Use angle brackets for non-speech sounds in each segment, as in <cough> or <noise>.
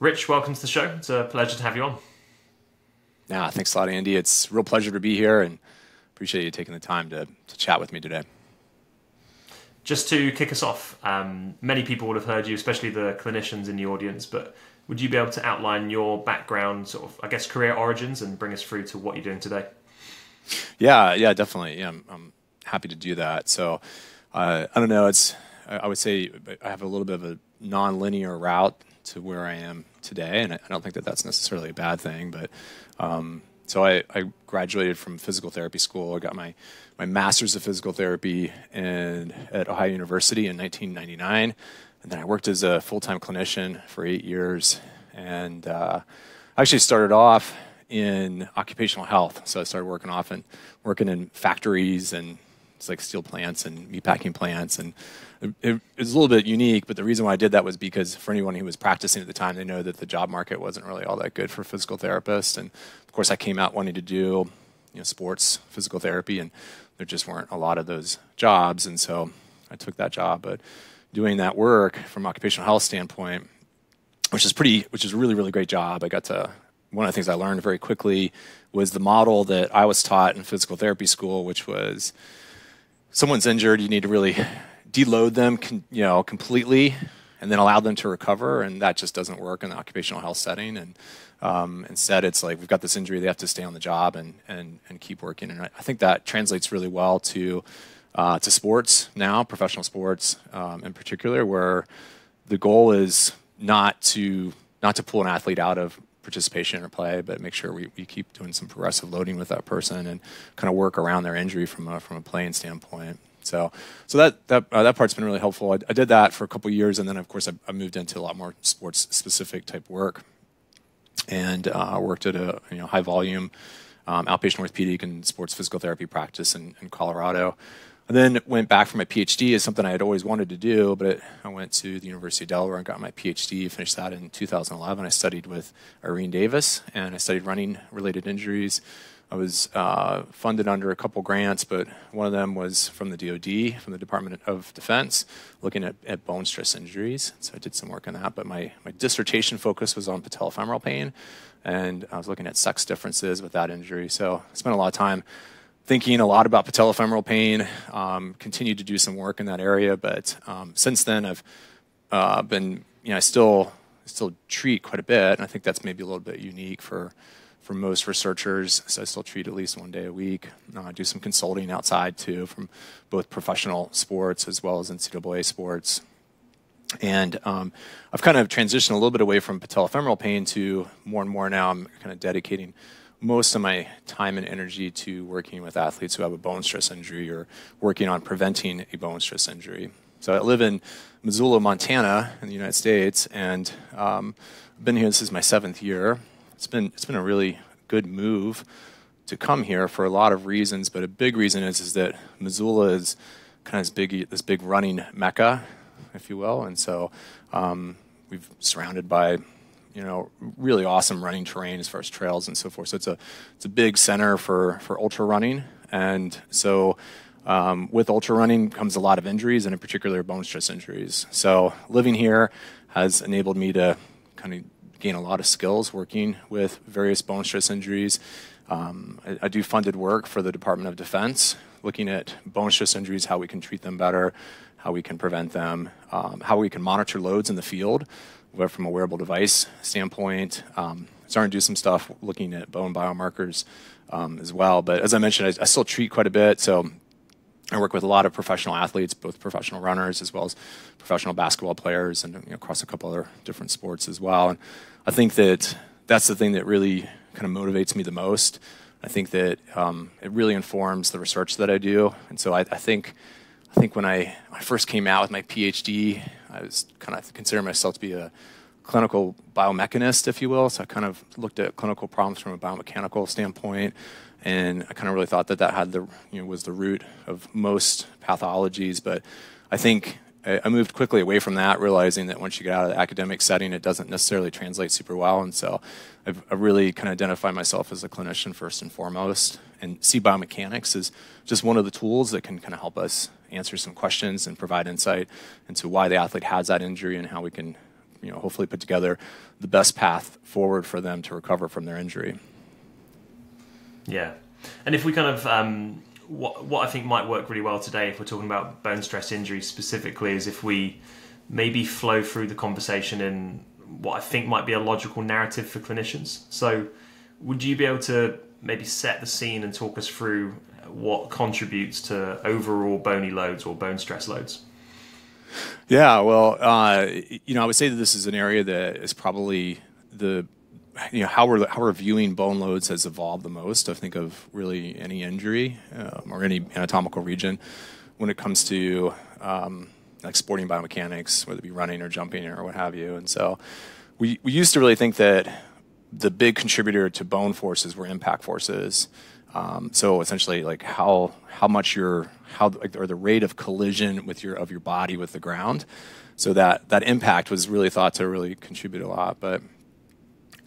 Rich, welcome to the show. It's a pleasure to have you on. Yeah, thanks a lot, Andy. It's a real pleasure to be here and appreciate you taking the time to, to chat with me today. Just to kick us off, um, many people will have heard you, especially the clinicians in the audience, but would you be able to outline your background, sort of, I guess, career origins and bring us through to what you're doing today? Yeah, yeah, definitely. Yeah, I'm, I'm happy to do that. So, uh, I don't know, it's, I would say I have a little bit of a non-linear route to where I am today, and I don't think that that's necessarily a bad thing. But um, so I, I, graduated from physical therapy school. I got my my master's of physical therapy in, at Ohio University in 1999, and then I worked as a full time clinician for eight years. And uh, I actually started off in occupational health, so I started working often working in factories and it's like steel plants and meatpacking plants and it, it, was a little bit unique, but the reason why I did that was because for anyone who was practicing at the time, they know that the job market wasn't really all that good for physical therapists. And of course, I came out wanting to do you know, sports physical therapy, and there just weren't a lot of those jobs. And so I took that job. But doing that work from occupational health standpoint, which is pretty, which is a really, really great job. I got to one of the things I learned very quickly was the model that I was taught in physical therapy school, which was someone's injured, you need to really deload them, you know, completely, and then allow them to recover. And that just doesn't work in the occupational health setting. And um, instead, it's like we've got this injury; they have to stay on the job and and and keep working. And I, think that translates really well to uh, to sports now, professional sports um, in particular, where the goal is not to not to pull an athlete out of participation or play, but make sure we, we keep doing some progressive loading with that person and kind of work around their injury from a, from a playing standpoint. So, so that that uh, that part's been really helpful. I, I, did that for a couple years, and then of course I, I, moved into a lot more sports specific type work, and uh, worked at a you know high volume um, outpatient orthopedic and sports physical therapy practice in, in Colorado. And then went back for my PhD as something I had always wanted to do, but I went to the University of Delaware and got my PhD. Finished that in 2011. I studied with Irene Davis, and I studied running related injuries I was uh, funded under a couple grants, but one of them was from the DoD, from the Department of Defense, looking at, at bone stress injuries. So I did some work on that. But my, my dissertation focus was on patellofemoral pain, and I was looking at sex differences with that injury. So I spent a lot of time thinking a lot about patellofemoral pain. Um, continued to do some work in that area, but um, since then I've uh, been, you know, I still still treat quite a bit, and I think that's maybe a little bit unique for for most researchers. So I still treat at least one day a week. Uh, I do some consulting outside too from both professional sports as well as NCAA sports. And um, I've kind of transitioned a little bit away from patellofemoral pain to more and more now I'm kind of dedicating most of my time and energy to working with athletes who have a bone stress injury or working on preventing a bone stress injury. So I live in Missoula, Montana, in the United States, and um, I've been here. This is my seventh year, it's been it's been a really good move to come here for a lot of reasons, but a big reason is is that Missoula is kind of this big this big running mecca, if you will, and so um, we've surrounded by you know really awesome running terrain as far as trails and so forth. So it's a it's a big center for for ultra running, and so. Um, with ultra running comes a lot of injuries, and in particular bone stress injuries. So living here has enabled me to kind of gain a lot of skills working with various bone stress injuries. Um, I, I, do funded work for the Department of Defense, looking at bone stress injuries, how we can treat them better, how we can prevent them, um, how we can monitor loads in the field, from a wearable device standpoint. Um, starting to do some stuff looking at bone biomarkers um, as well. But as I mentioned, I, I still treat quite a bit, so I work with a lot of professional athletes, both professional runners as well as professional basketball players, and you know, across a couple other different sports as well. And I think that that's the thing that really kind of motivates me the most. I think that um, it really informs the research that I do, and so I, I think I think when I, when I first came out with my PhD, I was kind of considering myself to be a clinical biomechanist, if you will. So I kind of looked at clinical problems from a biomechanical standpoint and I kind of really thought that that had the you know was the root of most pathologies. But I think I moved quickly away from that, realizing that once you get out of the academic setting, it doesn't necessarily translate super well. And so I've, I really kind of identify myself as a clinician first and foremost, and see biomechanics is just one of the tools that can kind of help us answer some questions and provide insight into why the athlete has that injury and how we can you know, hopefully put together the best path forward for them to recover from their injury. Yeah, and if we kind of um, what what I think might work really well today, if we're talking about bone stress injuries specifically, is if we maybe flow through the conversation in what I think might be a logical narrative for clinicians. So, would you be able to maybe set the scene and talk us through what contributes to overall bony loads or bone stress loads? Yeah, well, uh, you know, I would say that this is an area that is probably the you know how we're how we're viewing bone loads has evolved the most. I think of really any injury um, or any anatomical region when it comes to um, like sporting biomechanics, whether it be running or jumping or what have you. And so we we used to really think that the big contributor to bone forces were impact forces. Um, so essentially, like how how much your how or the rate of collision with your of your body with the ground. So that that impact was really thought to really contribute a lot, but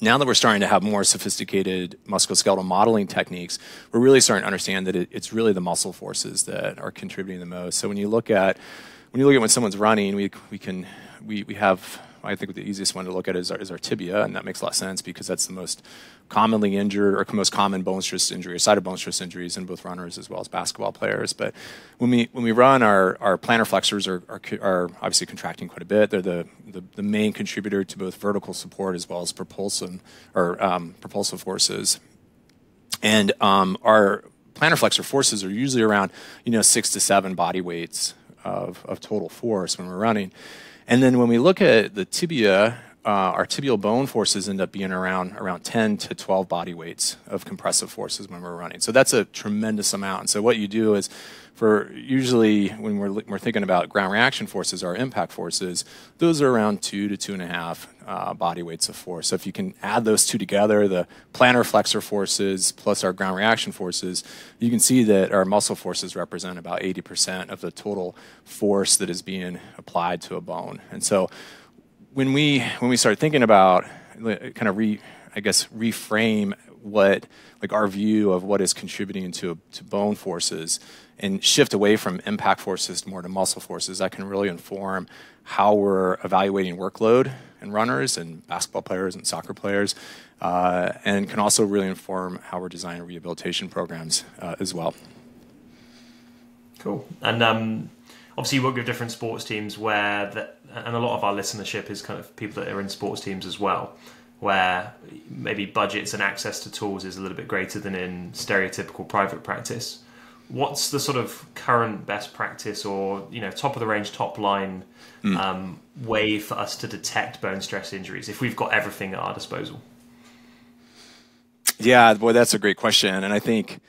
now that we're starting to have more sophisticated musculoskeletal modeling techniques, we're really starting to understand that it, it's really the muscle forces that are contributing the most. So when you look at when you look at when someone's running, we we can we we have I think the easiest one to look at is our, is our tibia, and that makes a lot of sense because that's the most commonly injured or most common bone stress injury, or side of bone stress injuries in both runners as well as basketball players. But when we when we run, our, our plantar flexors are, are, are obviously contracting quite a bit. They're the, the, the, main contributor to both vertical support as well as propulsion or um, propulsive forces. And um, our plantar flexor forces are usually around you know six to seven body weights of, of total force when we're running. And then when we look at the tibia, uh, our tibial bone forces end up being around around 10 to 12 body weights of compressive forces when we're running. So that's a tremendous amount. And so what you do is for usually when we're, we're thinking about ground reaction forces, our impact forces, those are around two to two and a half uh, body weights of force. So if you can add those two together, the plantar flexor forces plus our ground reaction forces, you can see that our muscle forces represent about 80% of the total force that is being applied to a bone. And so when we when we start thinking about kind of re I guess reframe what like our view of what is contributing to to bone forces and shift away from impact forces more to muscle forces, that can really inform how we're evaluating workload in runners and basketball players and soccer players, uh, and can also really inform how we're designing rehabilitation programs uh, as well. Cool. And um, obviously, you work with different sports teams where, the, and a lot of our listenership is kind of people that are in sports teams as well, where maybe budgets and access to tools is a little bit greater than in stereotypical private practice what's the sort of current best practice or you know top of the range top line mm. um, way for us to detect bone stress injuries if we've got everything at our disposal? Yeah boy that's a great question. And i think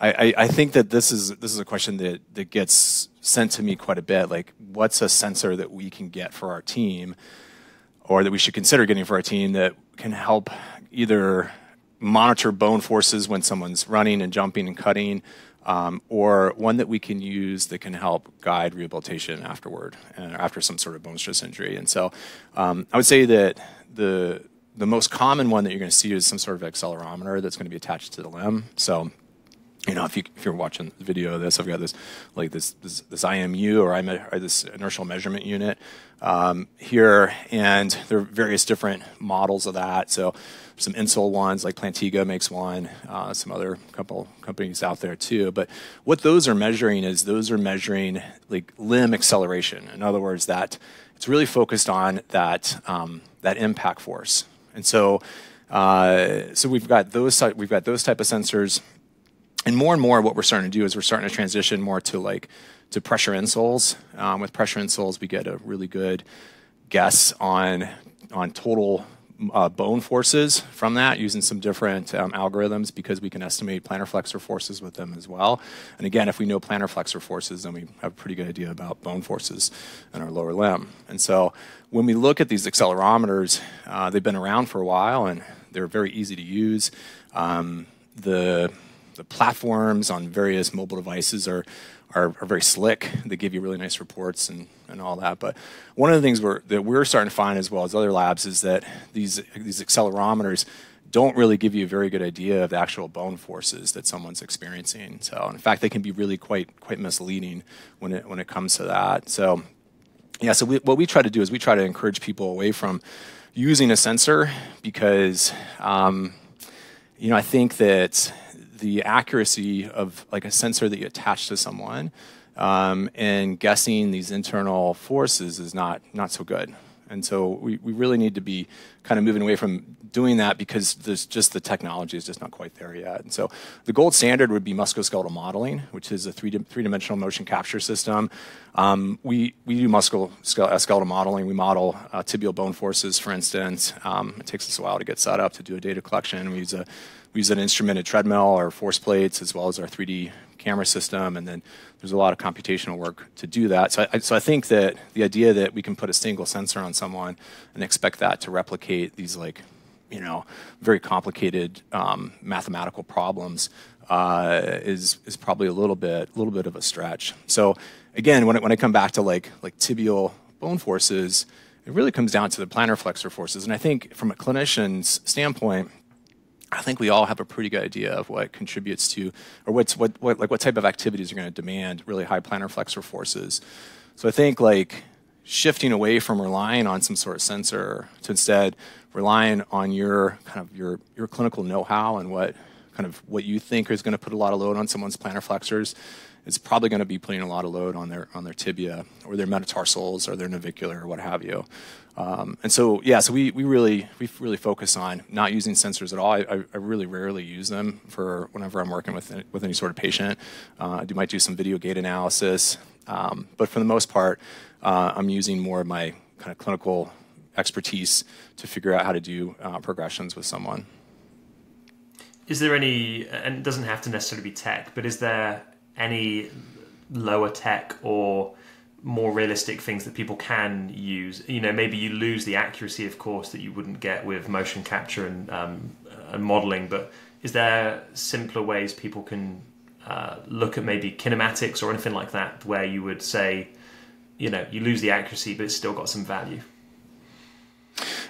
I, I, I think that this is this is a question that, that gets sent to me quite a bit. Like what's a sensor that we can get for our team or that we should consider getting for our team that can help either monitor bone forces when someone's running and jumping and cutting um, or one that we can use that can help guide rehabilitation afterward and after some sort of bone stress injury. And so um, I would say that the the most common one that you're going to see is some sort of accelerometer that's going to be attached to the limb. So you know, if, you, if you're watching the video of this, I've got this like this this, this IMU or, I'm this inertial measurement unit um, here, and there are various different models of that. So some insole ones like Plantiga makes one, uh, some other couple companies out there too. But what those are measuring is those are measuring like limb acceleration. In other words, that it's really focused on that um, that impact force. And so uh, so we've got those we've got those type of sensors and more and more what we're starting to do is we're starting to transition more to like to pressure insoles um, with pressure insoles we get a really good guess on on total uh, bone forces from that using some different um, algorithms because we can estimate plantar flexor forces with them as well. And again, if we know plantar flexor forces, then we have a pretty good idea about bone forces in our lower limb. And so when we look at these accelerometers, uh, they've been around for a while and they're very easy to use. Um, the the platforms on various mobile devices are, are, are, very slick. They give you really nice reports and, and all that. But one of the things we're, that we're starting to find, as well as other labs, is that these, these accelerometers don't really give you a very good idea of the actual bone forces that someone's experiencing. So, in fact, they can be really quite quite misleading when it when it comes to that. So, yeah, so we, what we try to do is we try to encourage people away from using a sensor because, um, you know, I think that the accuracy of like a sensor that you attach to someone um, and guessing these internal forces is not not so good. And so we, we really need to be kind of moving away from doing that because there's just the technology is just not quite there yet. And so the gold standard would be musculoskeletal modeling, which is a three, three dimensional motion capture system. Um, we, we do musculoskeletal modeling. We model uh, tibial bone forces, for instance. Um, it takes us a while to get set up to do a data collection. We use a we use an instrumented treadmill or force plates as well as our 3D camera system, and then there's a lot of computational work to do that. So I, so I think that the idea that we can put a single sensor on someone and expect that to replicate these like, you know, very complicated um, mathematical problems uh, is is probably a little bit a little bit of a stretch. So again, when I, when I come back to like like tibial bone forces, it really comes down to the plantar flexor forces, and I think from a clinician's standpoint I think we all have a pretty good idea of what contributes to, or what's what, what like what type of activities are going to demand really high plantar flexor forces. So I think like shifting away from relying on some sort of sensor to instead relying on your kind of your your clinical know-how and what kind of what you think is going to put a lot of load on someone's plantar flexors is probably going to be putting a lot of load on their on their tibia or their metatarsals or their navicular or what have you. Um, and so, yeah, so we, we really we really focus on not using sensors at all. I, I, really rarely use them for whenever I'm working with with any sort of patient. Uh, I might do some video gait analysis, um, but for the most part, uh, I'm using more of my kind of clinical expertise to figure out how to do uh, progressions with someone. Is there any, and it doesn't have to necessarily be tech, but is there any lower tech or more realistic things that people can use. You know, maybe you lose the accuracy, of course, that you wouldn't get with motion capture and, um, and modeling. But is there simpler ways people can uh, look at maybe kinematics or anything like that, where you would say, you know, you lose the accuracy, but it's still got some value?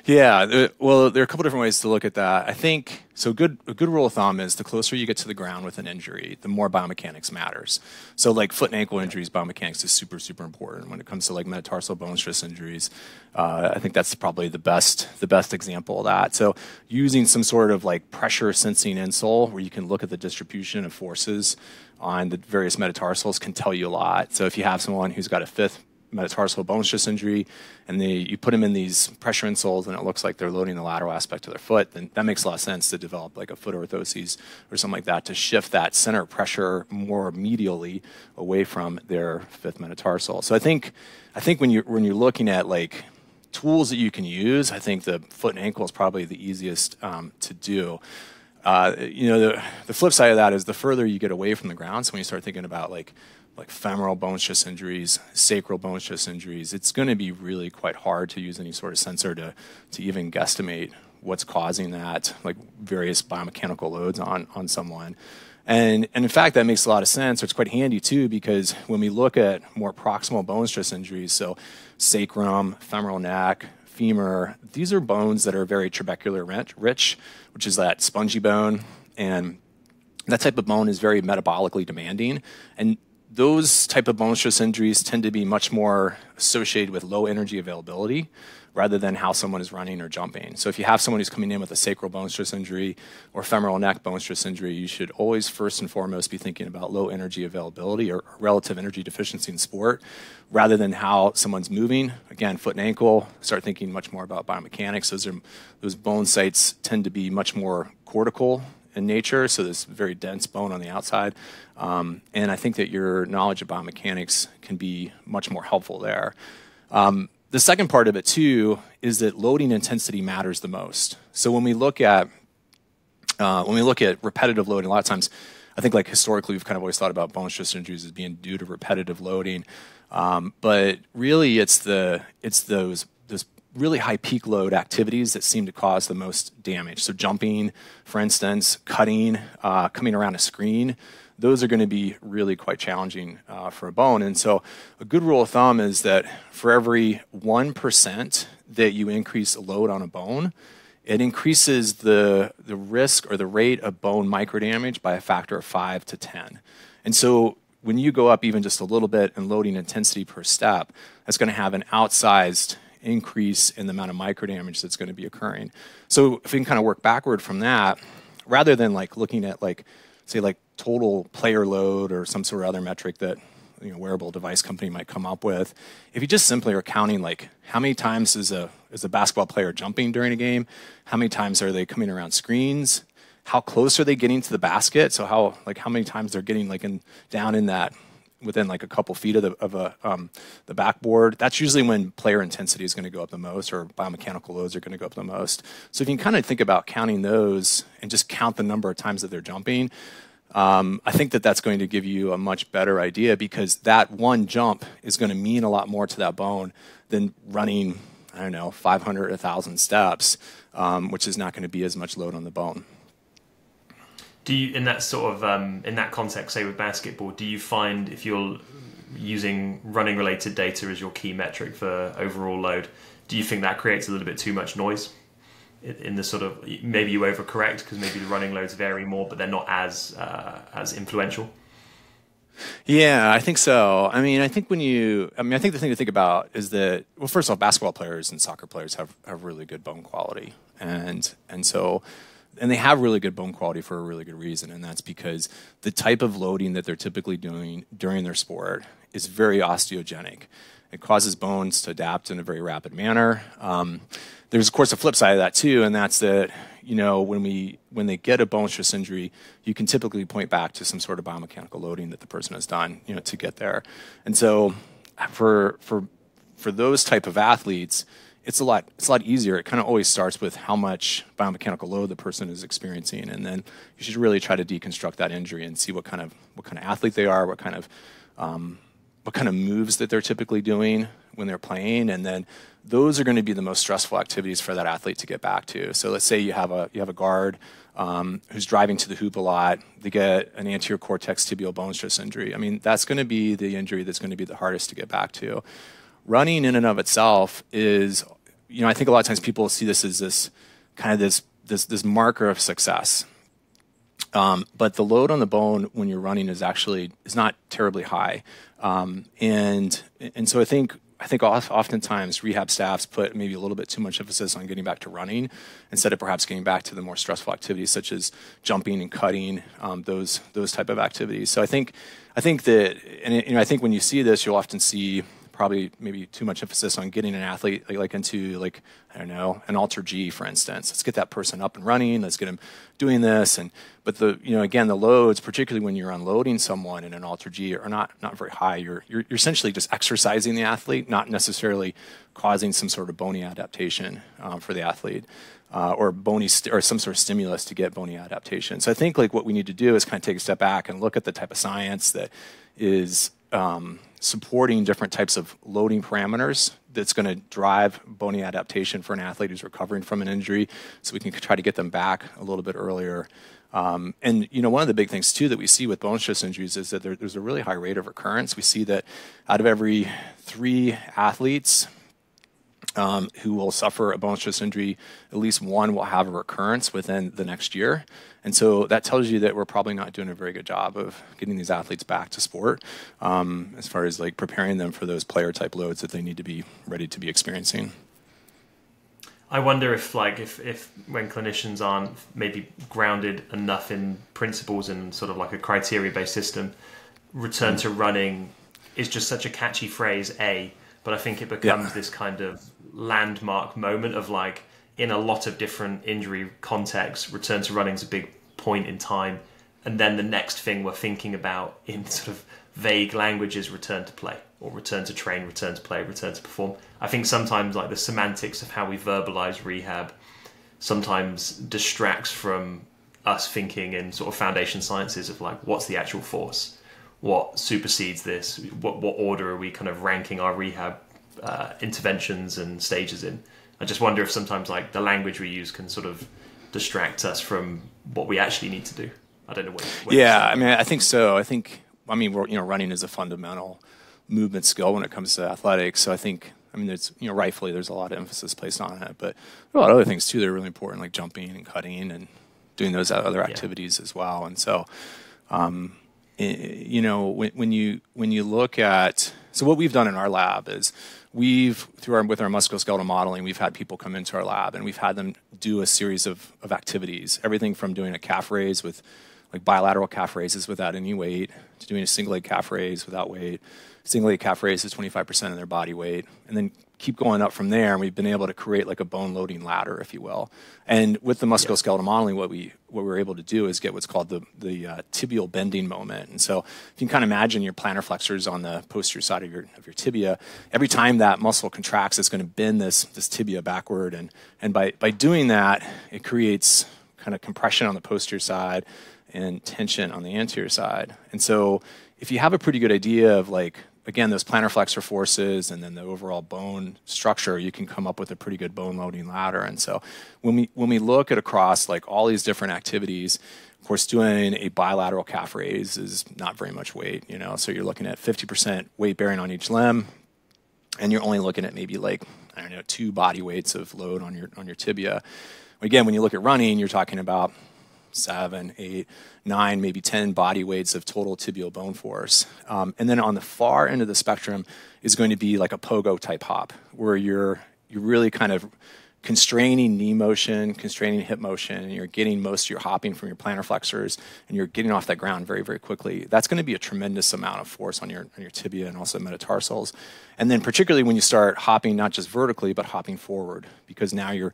Yeah, uh, well, there are a couple different ways to look at that. I think so. Good a good rule of thumb is the closer you get to the ground with an injury, the more biomechanics matters. So, like foot and ankle injuries, biomechanics is super super important. When it comes to like metatarsal bone stress injuries, uh, I think that's probably the best the best example of that. So, using some sort of like pressure sensing insole where you can look at the distribution of forces on the various metatarsals can tell you a lot. So, if you have someone who's got a fifth metatarsal bone stress injury, and they, you put them in these pressure insoles, and it looks like they're loading the lateral aspect of their foot, then that makes a lot of sense to develop like a foot orthoses or something like that to shift that center pressure more medially away from their fifth metatarsal. So I think, I think when you're when you're looking at like tools that you can use, I think the foot and ankle is probably the easiest um, to do. Uh, you know, the, the flip side of that is the further you get away from the ground. So when you start thinking about like like femoral bone stress injuries, sacral bone stress injuries, it's going to be really quite hard to use any sort of sensor to, to even guesstimate what's causing that, like various biomechanical loads on, on someone. And, and in fact, that makes a lot of sense. It's quite handy too, because when we look at more proximal bone stress injuries, so sacrum, femoral neck, femur, these are bones that are very trabecular rich, which is that spongy bone. And that type of bone is very metabolically demanding. And those type of bone stress injuries tend to be much more associated with low energy availability rather than how someone is running or jumping. So if you have someone who's coming in with a sacral bone stress injury or femoral neck bone stress injury, you should always first and foremost be thinking about low energy availability or relative energy deficiency in sport rather than how someone's moving. Again, foot and ankle, start thinking much more about biomechanics. Those are those bone sites tend to be much more cortical in nature, so there's very dense bone on the outside. Um, and I think that your knowledge of biomechanics can be much more helpful there. Um, the second part of it, too, is that loading intensity matters the most. So when we look at uh, when we look at repetitive loading, a lot of times, I think like historically we've kind of always thought about bone stress injuries as being due to repetitive loading, um, but really it's the it's those really high peak load activities that seem to cause the most damage. So jumping, for instance, cutting, uh, coming around a screen, those are going to be really quite challenging uh, for a bone. And so a good rule of thumb is that for every 1% that you increase load on a bone, it increases the, the risk or the rate of bone microdamage by a factor of 5 to 10. And so when you go up even just a little bit in loading intensity per step, that's going to have an outsized increase in the amount of micro damage that's going to be occurring. So if we can kind of work backward from that, rather than like looking at like say like total player load or some sort of other metric that you know, wearable device company might come up with. If you just simply are counting like how many times is a is a basketball player jumping during a game, how many times are they coming around screens, how close are they getting to the basket, so how like how many times they're getting like in down in that within like a couple feet of the of a um, the backboard. That's usually when player intensity is going to go up the most, or biomechanical loads are going to go up the most. So if you can kind of think about counting those and just count the number of times that they're jumping, um, I think that that's going to give you a much better idea because that one jump is going to mean a lot more to that bone than running, I don't know, 500, 1,000 steps, um, which is not going to be as much load on the bone. Do you, in that sort of, um, in that context, say with basketball, do you find if you're using running related data as your key metric for overall load, do you think that creates a little bit too much noise? in the sort of maybe you overcorrect because maybe the running loads vary more, but they're not as uh, as influential. Yeah, I think so. I mean, I think when you, I mean, I think the thing to think about is that, well, first of all, basketball players and soccer players have, have really good bone quality, and and so, and they have really good bone quality for a really good reason, and that's because the type of loading that they're typically doing during their sport is very osteogenic. It causes bones to adapt in a very rapid manner. Um, there's of course a flip side of that too, and that's that you know when we when they get a bone stress injury, you can typically point back to some sort of biomechanical loading that the person has done, you know, to get there. And so for for for those type of athletes, it's a lot it's a lot easier. It kind of always starts with how much biomechanical load the person is experiencing, and then you should really try to deconstruct that injury and see what kind of what kind of athlete they are, what kind of um, what kind of moves that they're typically doing when they're playing, and then those are going to be the most stressful activities for that athlete to get back to. So let's say you have a you have a guard um, who's driving to the hoop a lot. They get an anterior cortex tibial bone stress injury. I mean, that's going to be the injury that's going to be the hardest to get back to. Running in and of itself is, you know, I think a lot of times people see this as this kind of this this this marker of success. Um, but the load on the bone when you're running is actually is not terribly high, um, and and so I think I think oftentimes rehab staffs put maybe a little bit too much emphasis on getting back to running instead of perhaps getting back to the more stressful activities such as jumping and cutting, um, those those type of activities. So I think I think that, and you know, I think when you see this, you'll often see probably maybe too much emphasis on getting an athlete like, like, into like I don't know an AlterG for instance. Let's get that person up and running. Let's get them doing this. And but the you know again the loads, particularly when you're unloading someone in an AlterG, are not not very high. You're, you're you're essentially just exercising the athlete, not necessarily causing some sort of bony adaptation um, for the athlete. Uh, or bony or some sort of stimulus to get bony adaptation. So I think like what we need to do is kind of take a step back and look at the type of science that is um, supporting different types of loading parameters that's going to drive bony adaptation for an athlete who's recovering from an injury so we can try to get them back a little bit earlier um, and you know one of the big things too that we see with bone stress injuries is that there, there's a really high rate of recurrence we see that out of every three athletes um, who will suffer a bone stress injury, at least one will have a recurrence within the next year. And so that tells you that we're probably not doing a very good job of getting these athletes back to sport um, as far as like preparing them for those player type loads that they need to be ready to be experiencing. I wonder if, like, if, if when clinicians aren't maybe grounded enough in principles and sort of like a criteria based system, return mm. to running is just such a catchy phrase, A, but I think it becomes yeah. this kind of landmark moment of like in a lot of different injury contexts, return to running is a big point in time, and then the next thing we're thinking about in <laughs> sort of vague language is return to play or return to train, return to play, return to perform. I think sometimes like the semantics of how we verbalize rehab sometimes distracts from us thinking in sort of foundation sciences of like what's the actual force, what supersedes this, what what order are we kind of ranking our rehab uh, interventions and stages in. I just wonder if sometimes like the language we use can sort of distract us from what we actually need to do. I don't know what. what yeah, I mean, I think so. I think I mean, you know, running is a fundamental movement skill when it comes to athletics. So I think I mean, there's you know, rightfully there's a lot of emphasis placed on it, but a lot of other things too that are really important, like jumping and cutting and doing those other activities yeah. as well. And so, um, you know, when, when you when you look at so what we've done in our lab is we've through our with our musculoskeletal modeling, we've had people come into our lab and we've had them do a series of, of activities. Everything from doing a calf raise with like bilateral calf raises without any weight to doing a single leg calf raise without weight. Single leg calf raise is 25% of their body weight, and then keep going up from there. And we've been able to create like a bone loading ladder, if you will. And with the musculoskeletal modeling, what we what we are able to do is get what's called the the uh, tibial bending moment. And so, if you can kind of imagine your plantar flexors on the posterior side of your of your tibia, every time that muscle contracts, it's going to bend this this tibia backward. And and by by doing that, it creates kind of compression on the posterior side and tension on the anterior side. And so, if you have a pretty good idea of like again, those plantar flexor forces and then the overall bone structure, you can come up with a pretty good bone loading ladder. And so when we when we look at across like all these different activities, of course, doing a bilateral calf raise is not very much weight, you know. So you're looking at 50% weight bearing on each limb, and you're only looking at maybe like I don't know two body weights of load on your on your tibia. Again, when you look at running, you're talking about seven, eight, nine, maybe 10 body weights of total tibial bone force. Um, and then on the far end of the spectrum is going to be like a pogo type hop, where you're, you're really kind of constraining knee motion, constraining hip motion, and you're getting most of your hopping from your plantar flexors, and you're getting off that ground very, very quickly. That's going to be a tremendous amount of force on your on your tibia and also metatarsals. And then particularly when you start hopping not just vertically but hopping forward, because now you're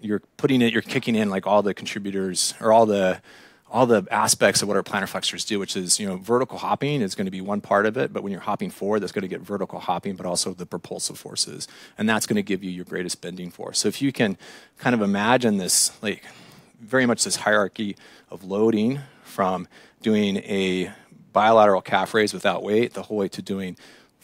you're putting it, you're kicking in like all the contributors or all the all the aspects of what our plantar flexors do, which is you know vertical hopping is going to be one part of it, but when you're hopping forward, that's going to get vertical hopping, but also the propulsive forces, and that's going to give you your greatest bending force. So if you can kind of imagine this like very much this hierarchy of loading from doing a bilateral calf raise without weight the whole way to doing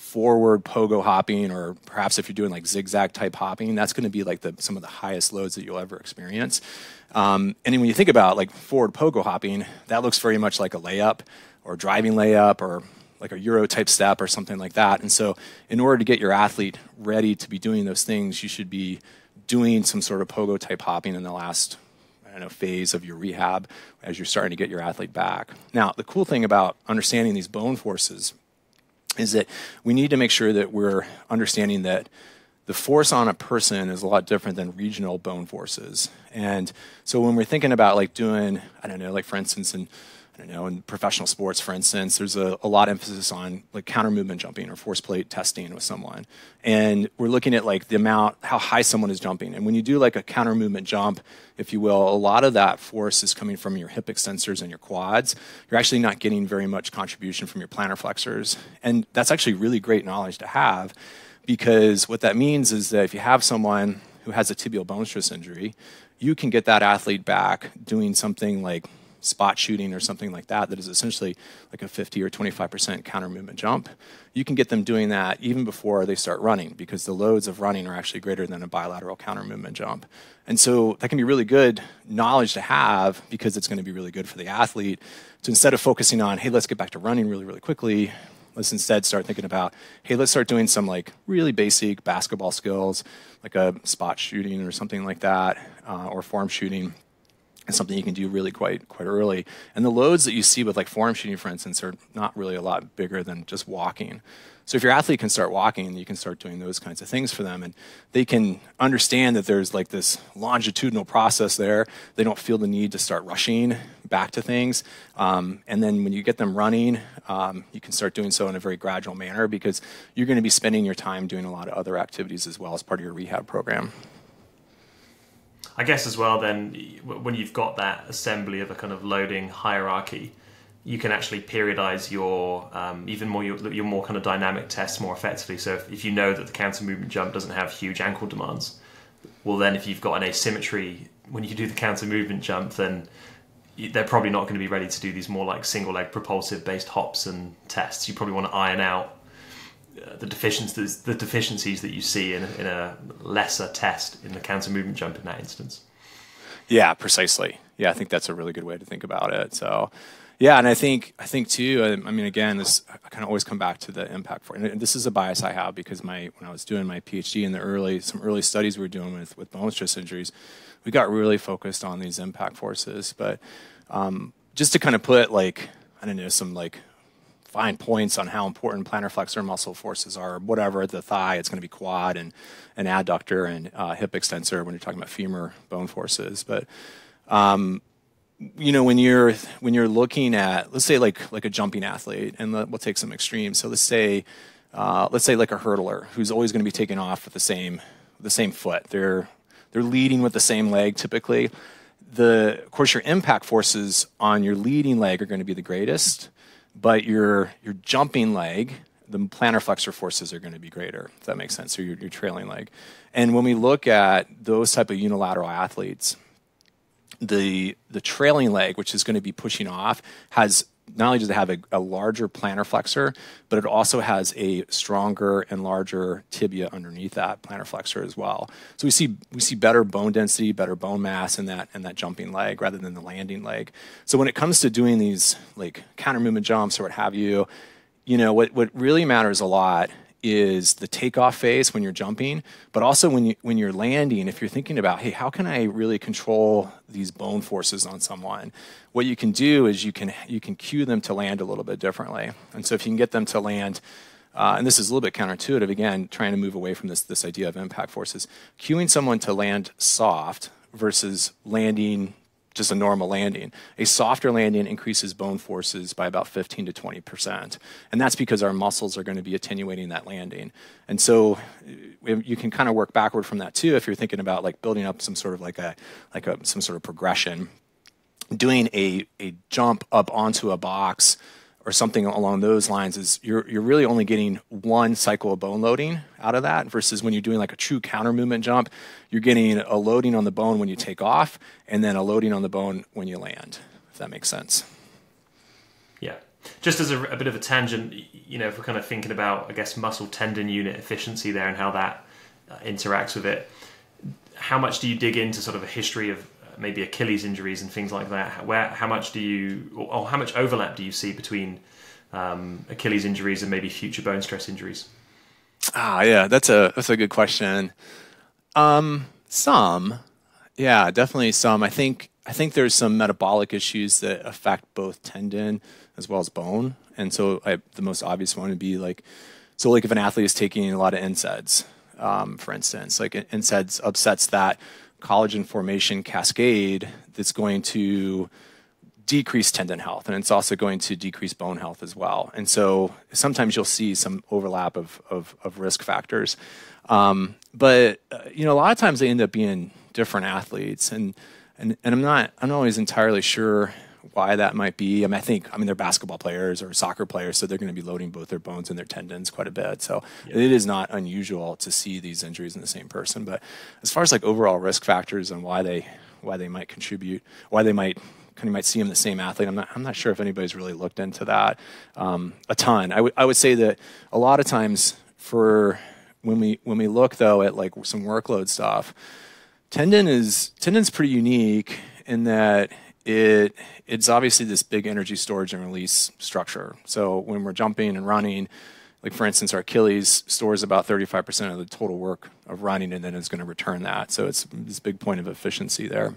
forward pogo hopping, or perhaps if you're doing like zigzag type hopping, that's going to be like the, some of the highest loads that you'll ever experience. Um, and when you think about like forward pogo hopping, that looks very much like a layup or driving layup or like a Euro type step or something like that. And so, in order to get your athlete ready to be doing those things, you should be doing some sort of pogo type hopping in the last I don't know, phase of your rehab as you're starting to get your athlete back. Now, the cool thing about understanding these bone forces is that we need to make sure that we're understanding that the force on a person is a lot different than regional bone forces. And so when we're thinking about like doing, I don't know, like for instance, in Know, in professional sports, for instance, there's a, a lot of emphasis on like counter movement jumping or force plate testing with someone. And we're looking at like the amount, how high someone is jumping. And when you do like a counter movement jump, if you will, a lot of that force is coming from your hip extensors and your quads. You're actually not getting very much contribution from your plantar flexors. And that's actually really great knowledge to have because what that means is that if you have someone who has a tibial bone stress injury, you can get that athlete back doing something like spot shooting or something like that, that is essentially like a 50 or 25% counter movement jump, you can get them doing that even before they start running because the loads of running are actually greater than a bilateral counter movement jump. And so that can be really good knowledge to have because it's going to be really good for the athlete. So instead of focusing on, hey, let's get back to running really, really quickly, let's instead start thinking about, hey, let's start doing some like really basic basketball skills, like a spot shooting or something like that, uh, or form shooting it's something you can do really quite quite early. And the loads that you see with like form shooting, for instance, are not really a lot bigger than just walking. So if your athlete can start walking, you can start doing those kinds of things for them, and they can understand that there's like this longitudinal process there. They don't feel the need to start rushing back to things. Um, and then when you get them running, um, you can start doing so in a very gradual manner because you're going to be spending your time doing a lot of other activities as well as part of your rehab program. I guess as well, then when you've got that assembly of a kind of loading hierarchy, you can actually periodize your um, even more your, your, more kind of dynamic tests more effectively. So if, if, you know that the counter movement jump doesn't have huge ankle demands, well then if you've got an asymmetry when you do the counter movement jump, then they're probably not going to be ready to do these more like single leg propulsive based hops and tests. You probably want to iron out the deficiencies the deficiencies that you see in, in a lesser test in the counter movement jump in that instance. Yeah, precisely. Yeah, I think that's a really good way to think about it. So, yeah, and I think I think too. I, I mean, again, this I kind of always come back to the impact for, and this is a bias I have because my when I was doing my PhD in the early some early studies we were doing with with bone stress injuries, we got really focused on these impact forces. But um, just to kind of put like I don't know some like fine points on how important plantar flexor muscle forces are. Whatever the thigh, it's going to be quad and, and adductor and uh, hip extensor when you're talking about femur bone forces. But um, you know when you're when you're looking at let's say like like a jumping athlete, and we'll take some extremes. So let's say uh, let's say like a hurdler who's always going to be taking off with the same the same foot. They're they're leading with the same leg typically. The of course your impact forces on your leading leg are going to be the greatest, but your your jumping leg, the plantar flexor forces are going to be greater. If that makes sense, or your, your trailing leg. And when we look at those type of unilateral athletes, the the trailing leg, which is going to be pushing off, has not only does it have a, a, larger plantar flexor, but it also has a stronger and larger tibia underneath that plantar flexor as well. So we see we see better bone density, better bone mass in that in that jumping leg rather than the landing leg. So when it comes to doing these like counter movement jumps or what have you, you know what what really matters a lot is the takeoff phase when you're jumping, but also when you when you're landing. If you're thinking about, hey, how can I really control these bone forces on someone? What you can do is you can you can cue them to land a little bit differently. And so if you can get them to land. Uh, and this is a little bit counterintuitive again, trying to move away from this this idea of impact forces. Cueing someone to land soft versus landing just a normal landing. A softer landing increases bone forces by about 15 to 20 percent, and that's because our muscles are going to be attenuating that landing. And so you can kind of work backward from that too if you're thinking about like building up some sort of like a like a some sort of progression. Doing a a jump up onto a box or something along those lines is you're you're really only getting one cycle of bone loading out of that versus when you're doing like a true counter movement jump, you're getting a loading on the bone when you take off and then a loading on the bone when you land. If that makes sense. Yeah. Just as a, a bit of a tangent, you know, if we're kind of thinking about, I guess, muscle tendon unit efficiency there and how that uh, interacts with it, how much do you dig into sort of a history of maybe Achilles injuries and things like that. Where how much do you or how much overlap do you see between um, Achilles injuries and maybe future bone stress injuries? Ah, yeah, that's a that's a good question. Um, some, yeah, definitely some. I think I think there's some metabolic issues that affect both tendon as well as bone, and so I, the most obvious one would be like, so like if an athlete is taking a lot of NSAIDs, um, for instance, like NSAIDs upsets that collagen formation cascade that's going to decrease tendon health and it's also going to decrease bone health as well. And so sometimes you'll see some overlap of, of, of risk factors. Um, but, uh, you know, a lot of times they end up being different athletes. And, and, and I'm not, I'm not always entirely sure why that might be. I mean, I think I mean they're basketball players or soccer players, so they're going to be loading both their bones and their tendons quite a bit. So yeah. it is not unusual to see these injuries in the same person. But as far as like overall risk factors and why they why they might contribute, why they might kind of might see them the same athlete. I'm not, I'm not sure if anybody's really looked into that um, a ton. I would I would say that a lot of times for when we when we look though at like some workload stuff, tendon is tendon's pretty unique in that it it's obviously this big energy storage and release structure. So when we're jumping and running, like for instance, our Achilles stores about 35% of the total work of running and then is going to return that. So it's this big point of efficiency there.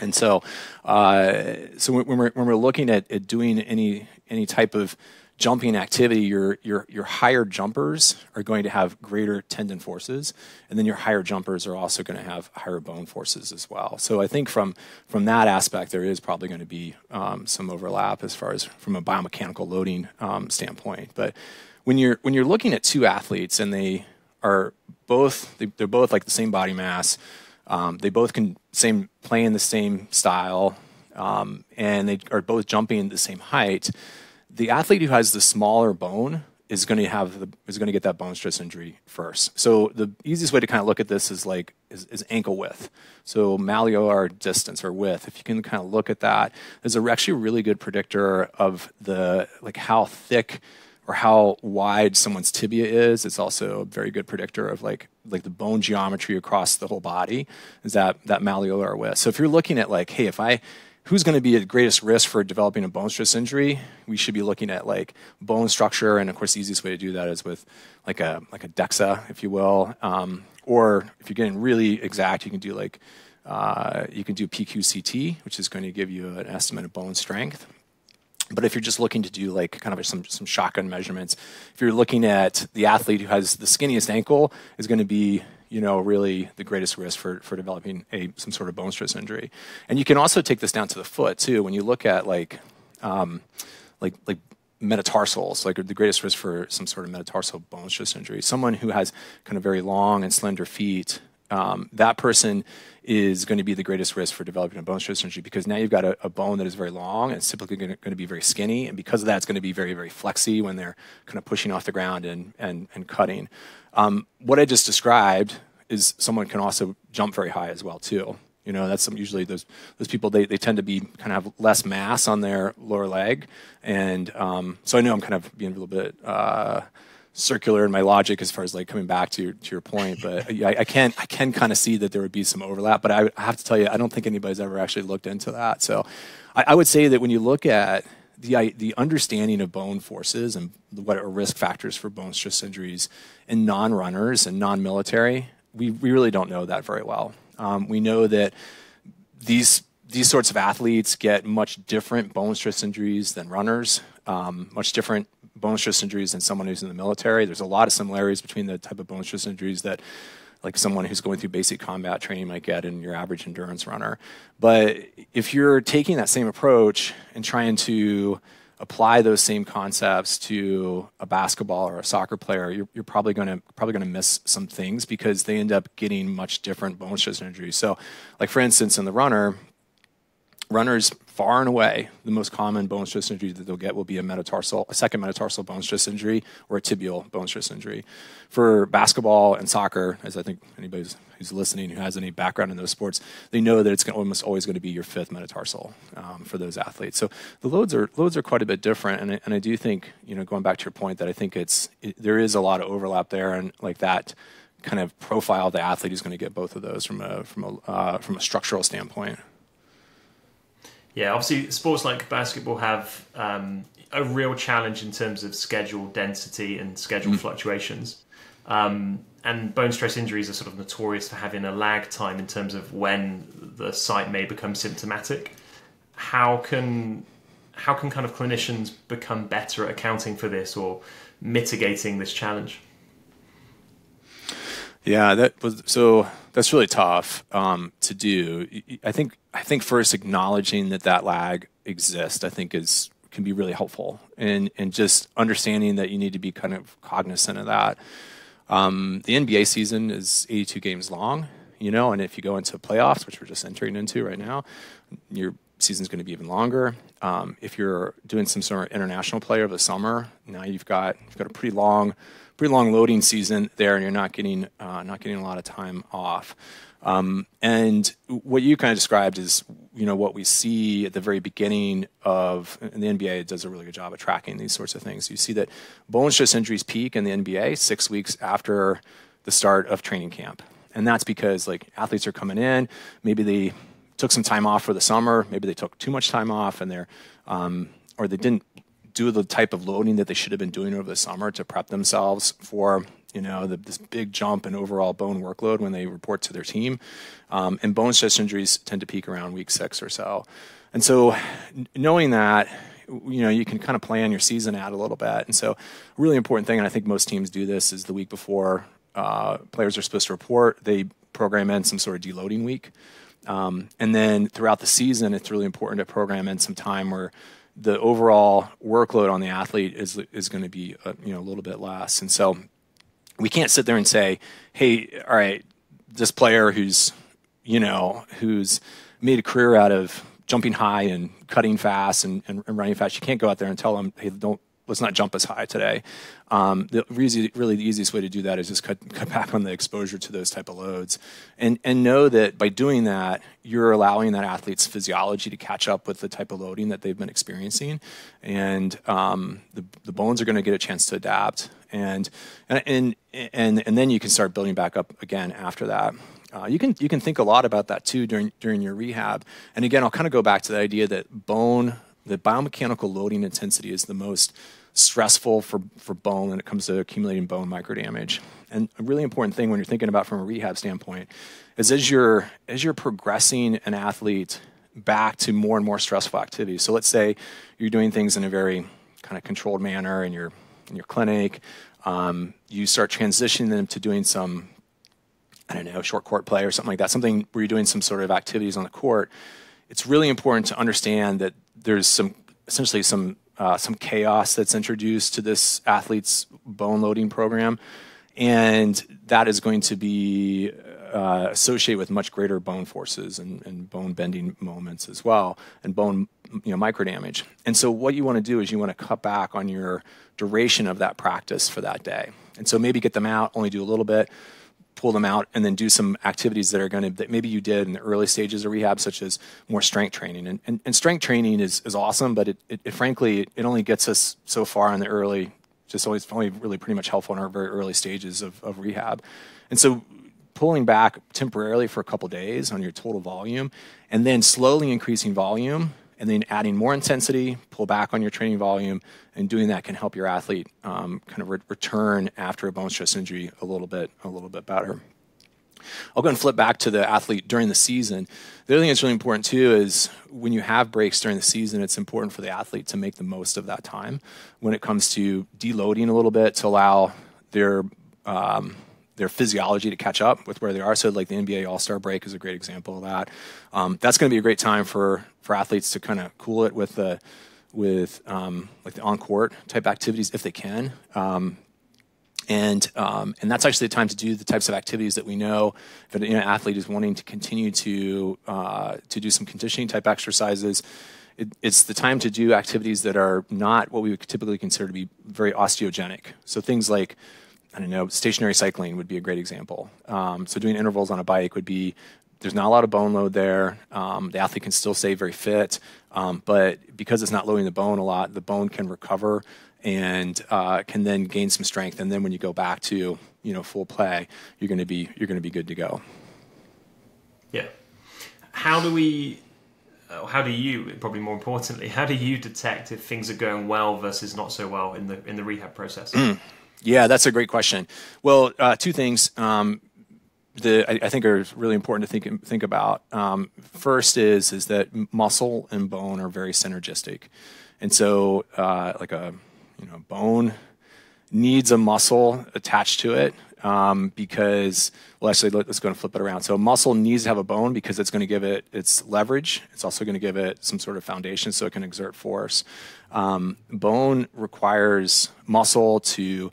And so, uh, so when we're, when we're looking at, at doing any any type of jumping activity, your, your, your higher jumpers are going to have greater tendon forces, and then your higher jumpers are also going to have higher bone forces as well. So I think from, from that aspect, there is probably going to be um, some overlap as far as from a biomechanical loading um, standpoint. But when you're, when you're looking at two athletes and they are both, they, are both like the same body mass, um, they both can same play in the same style, um, and they are both jumping the same height the athlete who has the smaller bone is going to have the, is going to get that bone stress injury first. So the easiest way to kind of look at this is like is, is ankle width. So malleolar distance or width. If you can kind of look at that, is actually a really good predictor of the like how thick or how wide someone's tibia is. It's also a very good predictor of like like the bone geometry across the whole body. Is that that malleolar width? So if you're looking at like, hey, if I who's going to be at greatest risk for developing a bone stress injury, we should be looking at like bone structure, and of course, the easiest way to do that is with like a like a DEXA, if you will, um, or if you're getting really exact, you can do like uh, you can do PQCT, which is going to give you an estimate of bone strength. But if you're just looking to do like kind of some some shotgun measurements, if you're looking at the athlete who has the skinniest ankle is going to be you know really the greatest risk for, for developing a some sort of bone stress injury. And you can also take this down to the foot too. When you look at like um, like like metatarsals, like the greatest risk for some sort of metatarsal bone stress injury. Someone who has kind of very long and slender feet, um, that person is going to be the greatest risk for developing a bone stress injury because now you've got a, a bone that is very long and it's typically going to, going to, be very skinny, and because of that, it's going to be very, very flexy when they're kind of pushing off the ground and and, and cutting. Um, what I just described is someone can also jump very high as well too. You know, that's some, usually those those people they, they tend to be kind of have less mass on their lower leg, and um, so I know I'm kind of being a little bit. Uh, circular in my logic as far as like coming back to your, to your point, but I, I can I can kind of see that there would be some overlap. But I, I, have to tell you, I don't think anybody's ever actually looked into that. So I, I, would say that when you look at the the understanding of bone forces and what are risk factors for bone stress injuries in non-runners and non-military, we we really don't know that very well. Um, we know that these these sorts of athletes get much different bone stress injuries than runners, um, much different bone stress injuries than someone who's in the military. There's a lot of similarities between the type of bone stress injuries that like someone who's going through basic combat training might get and your average endurance runner. But if you're taking that same approach and trying to apply those same concepts to a basketball or a soccer player, you're, you're probably going to probably going to miss some things because they end up getting much different bone stress injuries. So, like for instance, in the runner, runners far and away the most common bone stress injury that they'll get will be a metatarsal, a second metatarsal bone stress injury or a tibial bone stress injury. For basketball and soccer, as I think anybody who's listening who has any background in those sports, they know that it's almost always going to be your fifth metatarsal um, for those athletes. So the loads are loads are quite a bit different, and I, and I do think you know going back to your point that I think it's it, there is a lot of overlap there, and like that kind of profile the athlete is going to get both of those from a from a uh, from a structural standpoint. Yeah, obviously, sports like basketball have um, a real challenge in terms of schedule density and schedule mm. fluctuations. Um, and bone stress injuries are sort of notorious for having a lag time in terms of when the site may become symptomatic. How can how can kind of clinicians become better at accounting for this or mitigating this challenge? Yeah, that was so. That's really tough um, to do. I think. I think first acknowledging that that lag exists, I think is can be really helpful, and and just understanding that you need to be kind of cognizant of that. Um, the NBA season is 82 games long, you know, and if you go into playoffs, which we're just entering into right now, your season's going to be even longer. Um, if you're doing some sort of international play over the summer, now you've got you've got a pretty long pretty long loading season there, and you're not getting uh, not getting a lot of time off. Um, and what you kind of described is, you know, what we see at the very beginning of, and the NBA does a really good job of tracking these sorts of things. You see that bone stress injuries peak in the NBA six weeks after the start of training camp, and that's because like athletes are coming in, maybe they took some time off for the summer, maybe they took too much time off, and they're um, or they didn't do the type of loading that they should have been doing over the summer to prep themselves for you know the, this big jump in overall bone workload when they report to their team. Um, and bone stress injuries tend to peak around week six or so. And so, knowing that, you know, you can kind of plan your season out a little bit. And so, really important thing, and I think most teams do this, is the week before uh, players are supposed to report, they program in some sort of deloading week. Um, and then throughout the season, it's really important to program in some time where the overall workload on the athlete is is going to be a, uh, you know a little bit less, and so we can't sit there and say, "Hey, all right, this player who's you know who's made a career out of jumping high and cutting fast and, and, and running fast, you can't go out there and tell them, hey, don't let's not jump as high today. Um, the really, really the easiest way to do that is just cut, cut back on the exposure to those type of loads, and and know that by doing that, you're allowing that athlete's physiology to catch up with the type of loading that they've been experiencing, and um, the the bones are going to get a chance to adapt, and and and and then you can start building back up again after that. Uh, you can you can think a lot about that too during during your rehab. And again, I'll kind of go back to the idea that bone, the biomechanical loading intensity is the most stressful for, for bone when it comes to accumulating bone microdamage. And a really important thing when you're thinking about from a rehab standpoint is as you're as you're progressing an athlete back to more and more stressful activities. So let's say you're doing things in a very kind of controlled manner in your in your clinic. Um, you start transitioning them to doing some, I don't know, short court play or something like that, something where you're doing some sort of activities on the court. It's really important to understand that there's some essentially some uh, some chaos that's introduced to this athlete's bone loading program, and that is going to be uh, associated with much greater bone forces and, and, bone bending moments as well, and bone you know micro damage. And so, what you want to do is you want to cut back on your duration of that practice for that day. And so, maybe get them out, only do a little bit, pull them out, and then do some activities that are going to that maybe you did in the early stages of rehab, such as more strength training. And, and, and strength training is, is awesome, but it, it, it frankly it only gets us so far in the early just always only really pretty much helpful in our very early stages of, of rehab. And so pulling back temporarily for a couple days on your total volume and then slowly increasing volume and then adding more intensity, pull back on your training volume, and doing that can help your athlete um, kind of re- return after a bone stress injury a little bit a little bit better. I'll go and flip back to the athlete during the season. The other thing that's really important too is when you have breaks during the season, it's important for the athlete to make the most of that time when it comes to deloading a little bit to allow their um, their physiology to catch up with where they are. So, like the NBA All Star break is a great example of that. Um, that's going to be a great time for for athletes to kind of cool it with the with um, like the on court type activities if they can. Um, and um, and that's actually the time to do the types of activities that we know if an athlete is wanting to continue to uh, to do some conditioning type exercises. It, it's the time to do activities that are not what we would typically consider to be very osteogenic. So things like I don't know, stationary cycling would be a great example. Um, so doing intervals on a bike would be there's not a lot of bone load there. Um, the athlete can still stay very fit, um, but because it's not loading the bone a lot, the bone can recover and uh, can then gain some strength. And then when you go back to you know full play, you're going to be you're going to be good to go. Yeah. How do we? Uh, how do you? Probably more importantly, <laughs> how do you detect if things are going well versus not so well in the in the rehab process? Yeah, that's a great question. Well, uh, two things. Um, the, I, I, think are really important to think think about. Um, first is is that muscle and bone are very synergistic, and so uh, like a you know bone needs a muscle attached to it um, because well actually let, us go and flip it around. So muscle needs to have a bone because it's going to give it its leverage. It's also going to give it some sort of foundation so it can exert force. Um, bone requires muscle to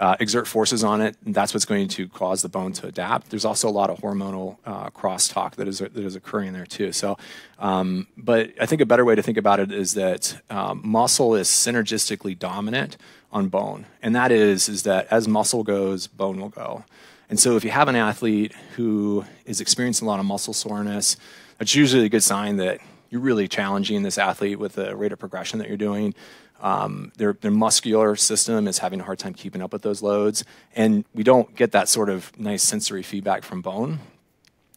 uh, exert forces on it, and that's what's going to cause the bone to adapt. There's also a lot of hormonal uh, crosstalk that is that is occurring there too. So, um, but I think a better way to think about it is that um, muscle is synergistically dominant on bone, and that is is that as muscle goes, bone will go. And so, if you have an athlete who is experiencing a lot of muscle soreness, that's usually a good sign that you're really challenging this athlete with the rate of progression that you're doing. Um, their, their muscular system is having a hard time keeping up with those loads, and we don't get that sort of nice sensory feedback from bone.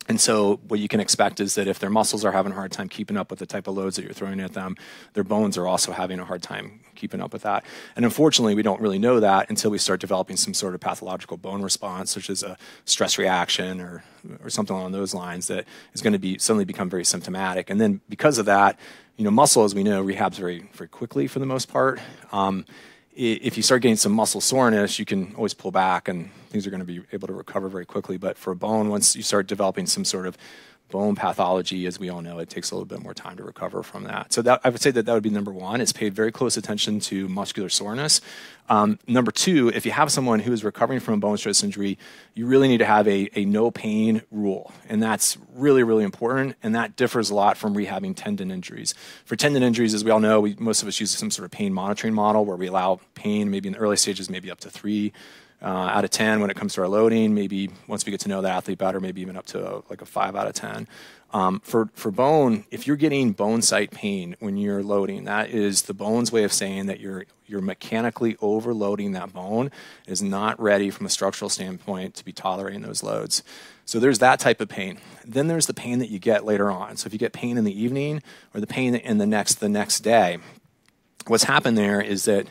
And so, what you can expect is that if their muscles are having a hard time keeping up with the type of loads that you're throwing at them, their bones are also having a hard time keeping up with that. And unfortunately, we don't really know that until we start developing some sort of pathological bone response, such as a stress reaction or, or something along those lines that is going to be suddenly become very symptomatic. And then, because of that, you know, muscle, as we know, rehabs very, very quickly for the most part. Um, if you start getting some muscle soreness, you can always pull back and things are going to be able to recover very quickly. But for a bone, once you start developing some sort of bone pathology, as we all know, it takes a little bit more time to recover from that. So that, I would say that that would be number one. It's paid very close attention to muscular soreness. Um, number two, if you have someone who is recovering from a bone stress injury, you really need to have a, a no pain rule. And that's really, really important. And that differs a lot from rehabbing tendon injuries. For tendon injuries, as we all know, we, most of us use some sort of pain monitoring model where we allow pain maybe in the early stages, maybe up to three uh, out of 10 when it comes to our loading. Maybe once we get to know the athlete better, maybe even up to a, like a 5 out of 10. Um, for, for bone, if you're getting bone site pain when you're loading, that is the bone's way of saying that you're, you're mechanically overloading that bone, is not ready from a structural standpoint to be tolerating those loads. So there's that type of pain. Then there's the pain that you get later on. So if you get pain in the evening or the pain in the next the next day, what's happened there is that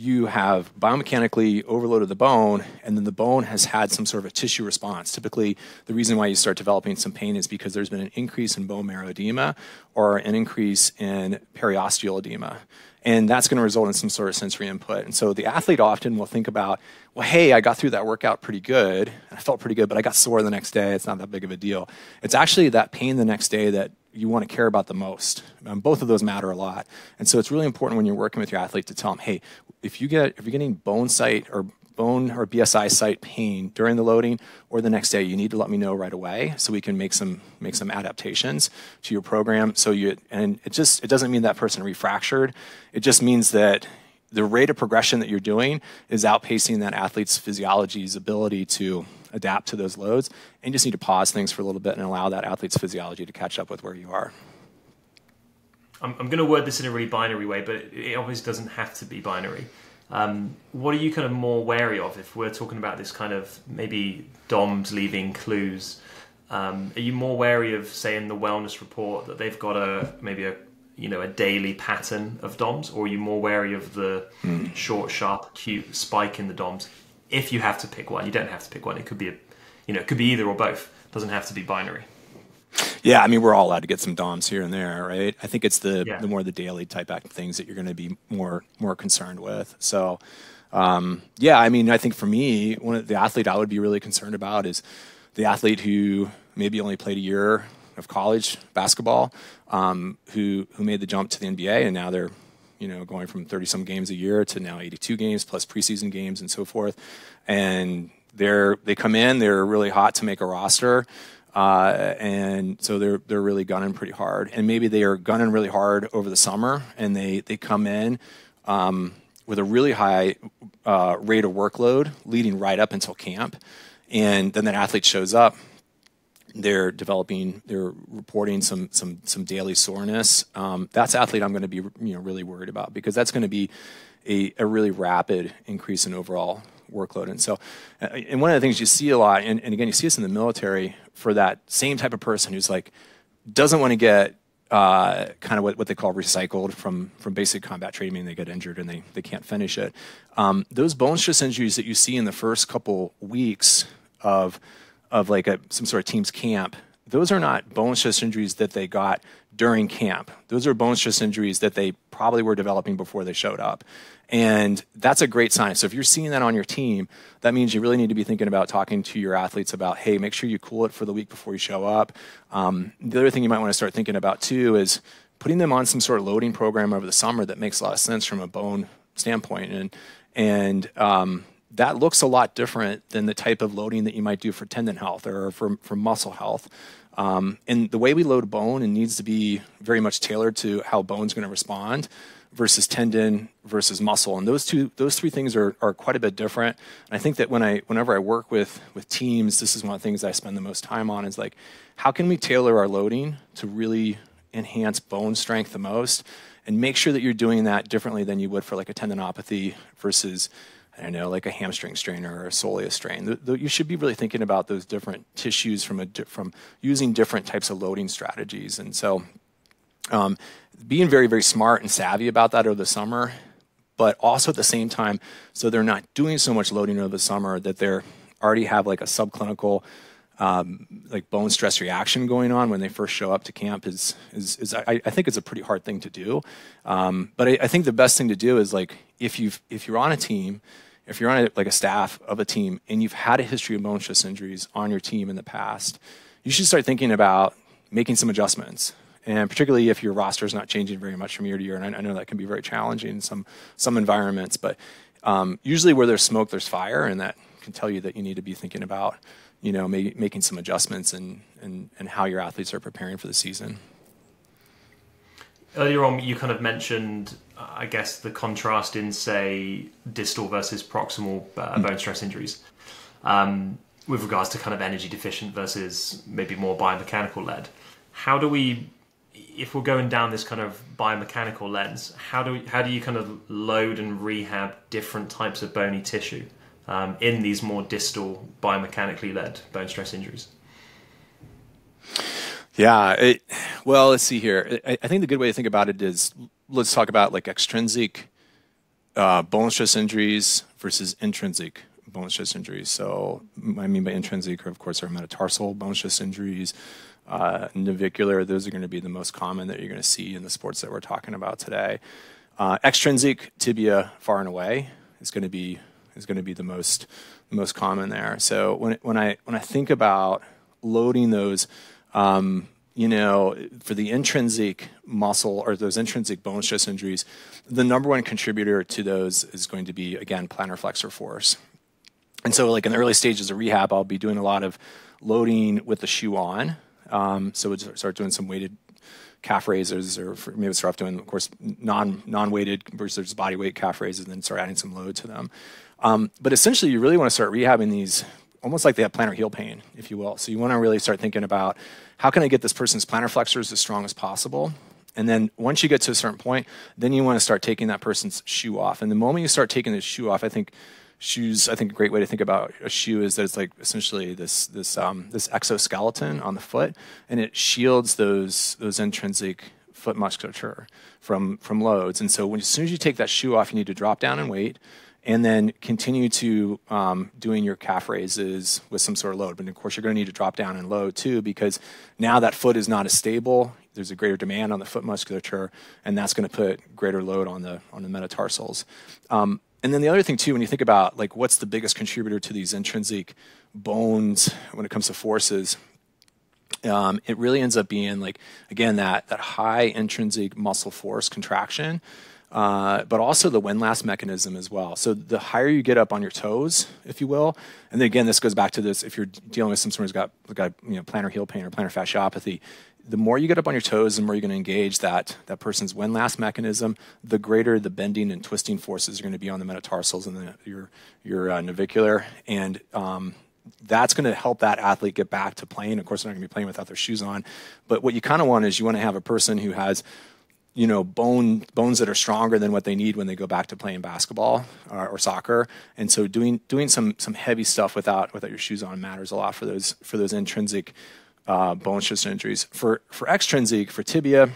you have biomechanically overloaded the bone, and then the bone has had some sort of a tissue response. Typically, the reason why you start developing some pain is because there's been an increase in bone marrow edema or an increase in periosteal edema. And that's going to result in some sort of sensory input. And so the athlete often will think about, well, hey, I got through that workout pretty good. I felt pretty good, but I got sore the next day. It's not that big of a deal. It's actually that pain the next day that you want to care about the most. Um, both of those matter a lot. And so it's really important when you're working with your athlete to tell them, hey, if you get if you're getting bone site or bone or BSI site pain during the loading or the next day, you need to let me know right away so we can make some make some adaptations to your program. So you and it just it doesn't mean that person refractured. It just means that the rate of progression that you're doing is outpacing that athlete's physiology's ability to adapt to those loads. And you just need to pause things for a little bit and allow that athlete's physiology to catch up with where you are. I'm, I'm going to word this in a really binary way, but it, it obviously doesn't have to be binary. Um, what are you kind of more wary of if we're talking about this kind of maybe DOMs leaving clues? Um, are you more wary of, say, in the wellness report that they've got a maybe a you know a daily pattern of DOMs, or are you more wary of the mm. short, sharp, acute spike in the DOMs? If you have to pick one, you don't have to pick one. It could be a, you know, it could be either or both. It doesn't have to be binary. Yeah, I mean, we're all allowed to get some DOMs here and there, right? I think it's the yeah. the more the daily type act things that you're going to be more more concerned with. So, um, yeah, I mean, I think for me, one of the athlete I would be really concerned about is the athlete who maybe only played a year of college basketball, um, who who made the jump to the NBA, and now they're you know going from 30 some games a year to now 82 games plus preseason games and so forth, and they're they come in, they're really hot to make a roster. Uh, and so they're they're really gunning pretty hard, and maybe they are gunning really hard over the summer, and they they come in um, with a really high uh, rate of workload leading right up until camp, and then that athlete shows up. They're developing, they're reporting some some some daily soreness. Um, that's athlete I'm going to be you know really worried about because that's going to be a, a really rapid increase in overall workload. And so, uh, and one of the things you see a lot, and, and again, you see this in the military for that same type of person who's like, doesn't want to get uh, kind of what, what they call recycled from, from basic combat training, meaning they get injured and they, they can't finish it. Um, those bone stress injuries that you see in the first couple weeks of, of like a, some sort of team's camp, those are not bone stress injuries that they got during camp. Those are bone stress injuries that they probably were developing before they showed up. And that's a great sign. So if you're seeing that on your team, that means you really need to be thinking about talking to your athletes about, hey, make sure you cool it for the week before you show up. Um, the other thing you might want to start thinking about too is putting them on some sort of loading program over the summer that makes a lot of sense from a bone standpoint. And and um, that looks a lot different than the type of loading that you might do for tendon health or for, for muscle health. Um, and the way we load bone, it needs to be very much tailored to how bone's going to respond versus tendon versus muscle. And those two, those three things are, are quite a bit different. And I think that when I, whenever I work with, with teams, this is one of the things I spend the most time on is like, how can we tailor our loading to really enhance bone strength the most and make sure that you're doing that differently than you would for like a tendinopathy versus, I don't know, like a hamstring strain or a soleus strain. The, the, you should be really thinking about those different tissues from a, from using different types of loading strategies. And so um, being very, very smart and savvy about that over the summer, but also at the same time, so they're not doing so much loading over the summer that they're already have like a subclinical um, like bone stress reaction going on when they first show up to camp is is, is I, I think it's a pretty hard thing to do. Um, but I, I, think the best thing to do is like if you if you're on a team, if you're on a, like a staff of a team and you've had a history of bone stress injuries on your team in the past, you should start thinking about making some adjustments and particularly if your roster is not changing very much from year to year. And I, I know that can be very challenging in some some environments, but um, usually where there's smoke, there's fire, and that can tell you that you need to be thinking about, you know, may, making some adjustments and, and and how your athletes are preparing for the season. Earlier on, you kind of mentioned, I guess, the contrast in say distal versus proximal uh, bone stress injuries. Um, with regards to kind of energy deficient versus maybe more biomechanical led. How do we if we're going down this kind of biomechanical lens, how do we, how do you kind of load and rehab different types of bony tissue um, in these more distal biomechanically led bone stress injuries? Yeah, it, well, let's see here. I, I think the good way to think about it is let's talk about like extrinsic uh, bone stress injuries versus intrinsic bone stress injuries. So I mean by intrinsic, of course, are metatarsal bone stress injuries, uh, navicular. Those are going to be the most common that you're going to see in the sports that we're talking about today. Uh, extrinsic tibia, far and away, is going to be is going to be the most most common there. So when when I when I think about loading those. Um, you know, for the intrinsic muscle or those intrinsic bone stress injuries, the number one contributor to those is going to be, again, plantar flexor force. And so, like in the early stages of rehab, I'll be doing a lot of loading with the shoe on. Um, so we'll start doing some weighted calf raises, or maybe start off doing, of course, non non weighted versus body weight calf raises, and then start adding some load to them. Um, but essentially, you really want to start rehabbing these almost like they have plantar heel pain, if you will. So you want to really start thinking about how can I get this person's plantar flexors as strong as possible. And then once you get to a certain point, then you want to start taking that person's shoe off. And the moment you start taking the shoe off, I think shoes i think a great way to think about a shoe is that it's like essentially this this um, this exoskeleton on the foot and it shields those those intrinsic foot musculature from from loads and so when, as soon as you take that shoe off you need to drop down and weight and then continue to um, doing your calf raises with some sort of load. But of course you're going to need to drop down and load too because now that foot is not as stable there's a greater demand on the foot musculature and that's going to put greater load on the on the metatarsals. Um, and then the other thing too, when you think about like what's the biggest contributor to these intrinsic bones when it comes to forces, um, it really ends up being like again that that high intrinsic muscle force contraction, uh, but also the windlass mechanism as well. So the higher you get up on your toes, if you will, and then again this goes back to this: if you're dealing with someone who's got got you know plantar heel pain or plantar fasciopathy, the more you get up on your toes, the more you're going to engage that, that person's windlass mechanism, the greater the bending and twisting forces are going to be on the metatarsals and the, your, your uh, navicular. And um, that's going to help that athlete get back to playing. Of course, they're not going to be playing without their shoes on. But what you kind of want is you want to have a person who has you know bone bones that are stronger than what they need when they go back to playing basketball or, or, soccer and so doing doing some some heavy stuff without without your shoes on matters a lot for those for those intrinsic uh, bone stress injuries. For for extrinsic, for tibia,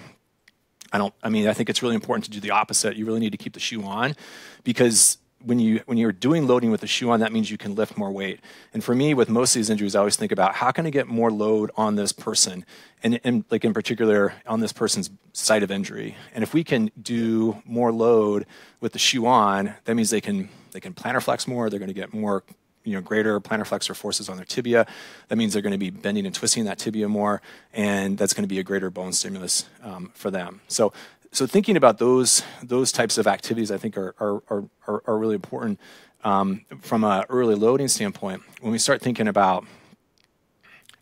I don't. I mean, I think it's really important to do the opposite. You really need to keep the shoe on, because when you when you're doing loading with the shoe on, that means you can lift more weight. And for me, with most of these injuries, I always think about how can I get more load on this person, and, and like in particular on this person's site of injury. And if we can do more load with the shoe on, that means they can they can plantar flex more. They're going to get more you know greater plantar flexor forces on their tibia. That means they're going to be bending and twisting that tibia more, and that's going to be a greater bone stimulus um, for them. So, so thinking about those those types of activities, I think are are are, are really important um, from an early loading standpoint. When we start thinking about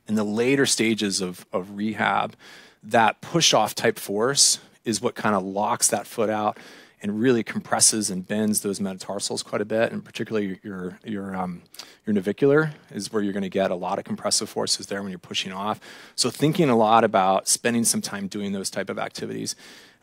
in the later stages of of rehab, that push off type force is what kind of locks that foot out and really compresses and bends those metatarsals quite a bit, and particularly your your um, your navicular is where you're going to get a lot of compressive forces there when you're pushing off. So thinking a lot about spending some time doing those type of activities,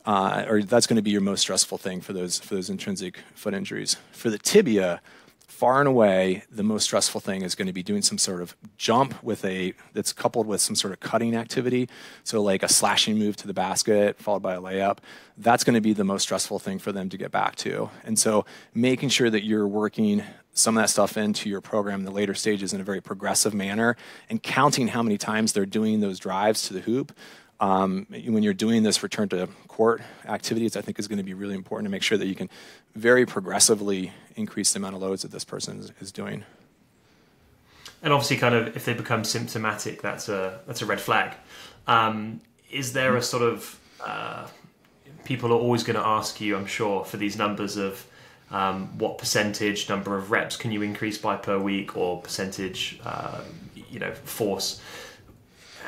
uh, or that's going to be your most stressful thing for those for those intrinsic foot injuries. For the tibia, far and away the most stressful thing is going to be doing some sort of jump with a that's coupled with some sort of cutting activity so like a slashing move to the basket followed by a layup that's going to be the most stressful thing for them to get back to and so making sure that you're working some of that stuff into your program in the later stages in a very progressive manner and counting how many times they're doing those drives to the hoop um, when you're doing this return to court activities, I think is going to be really important to make sure that you can very progressively increase the amount of loads that this person is, is doing. And obviously, kind of, if they become symptomatic, that's a that's a red flag. Um, is there a sort of uh, people are always going to ask you, I'm sure, for these numbers of um, what percentage number of reps can you increase by per week or percentage, uh, you know, force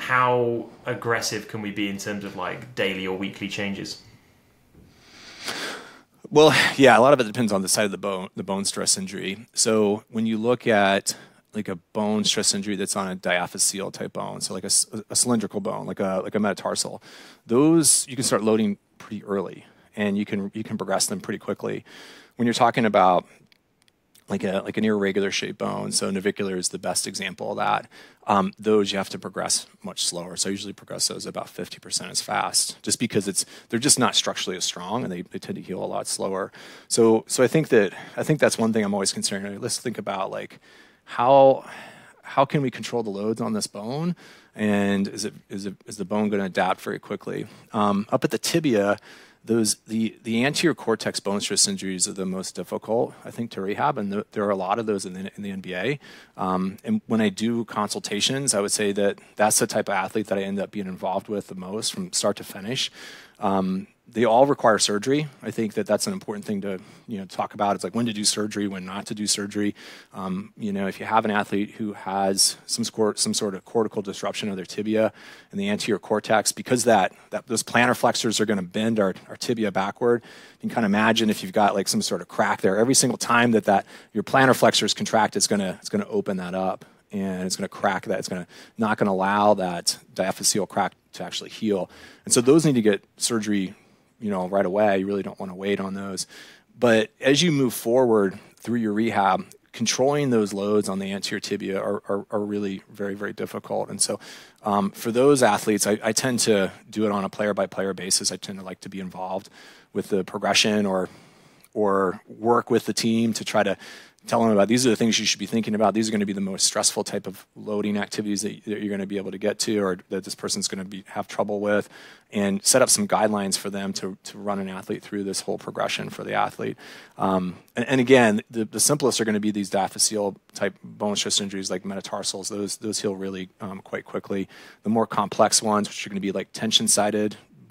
how aggressive can we be in terms of like daily or weekly changes? Well, yeah, a lot of it depends on the side of the bone, the bone stress injury. So when you look at like a bone stress injury that's on a diaphyseal type bone, so like a, a cylindrical bone, like a like a metatarsal, those you can start loading pretty early, and you can you can progress them pretty quickly. When you're talking about like a like an irregular shaped bone. So navicular is the best example of that. Um, those you have to progress much slower. So I usually progress those about 50% as fast, just because it's they're just not structurally as strong and they, they tend to heal a lot slower. So so I think that I think that's one thing I'm always concerned. Let's think about like how how can we control the loads on this bone and is it is it is the bone going to adapt very quickly? Um, up at the tibia those the the anterior cortex bone stress injuries are the most difficult, I think, to rehab, and the, there are a lot of those in the, in the NBA. Um, and when I do consultations, I would say that that's the type of athlete that I end up being involved with the most from start to finish. Um, they all require surgery. I think that that's an important thing to you know talk about. It's like when to do surgery, when not to do surgery. Um, you know, if you have an athlete who has some sort some sort of cortical disruption of their tibia and the anterior cortex, because that, that those plantar flexors are going to bend our, our tibia backward. You can kind of imagine if you've got like some sort of crack there. Every single time that that your plantar flexors contract, it's going to it's to open that up and it's going to crack that. It's going to not going to allow that diaphyseal crack to actually heal. And so those need to get surgery you know right away. You really don't want to wait on those. But as you move forward through your rehab, controlling those loads on the anterior tibia are, are, are really very, very difficult. And so, um, for those athletes, I, I, tend to do it on a player by player basis. I tend to like to be involved with the progression or or work with the team to try to tell them about these are the things you should be thinking about. These are going to be the most stressful type of loading activities that, you're going to be able to get to, or that this person's going to be have trouble with, and set up some guidelines for them to, to run an athlete through this whole progression for the athlete. Um, and, and, again, the, the simplest are going to be these diaphyseal type bone stress injuries like metatarsals. Those those heal really um, quite quickly. The more complex ones, which are going to be like tension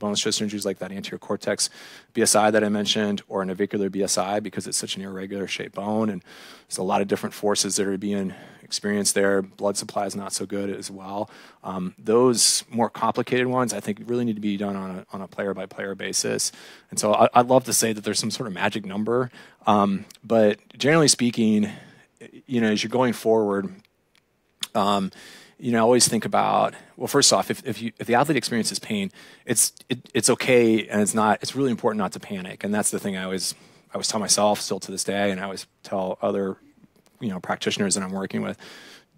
bone stress injuries like that anterior cortex BSI that I mentioned, or a navicular BSI because it's such an irregular shaped bone, and there's a lot of different forces that are being experienced there. Blood supply is not so good as well. Um, those more complicated ones, I think, really need to be done on a, on a player by player basis. And so I, would love to say that there's some sort of magic number, um, but generally speaking, you know, as you're going forward. Um, you know, I always think about well, first off, if, if, you, if the athlete experiences pain, it's it, it's okay, and it's not. It's really important not to panic, and that's the thing I always I always tell myself still to this day, and I always tell other you know practitioners that I'm working with.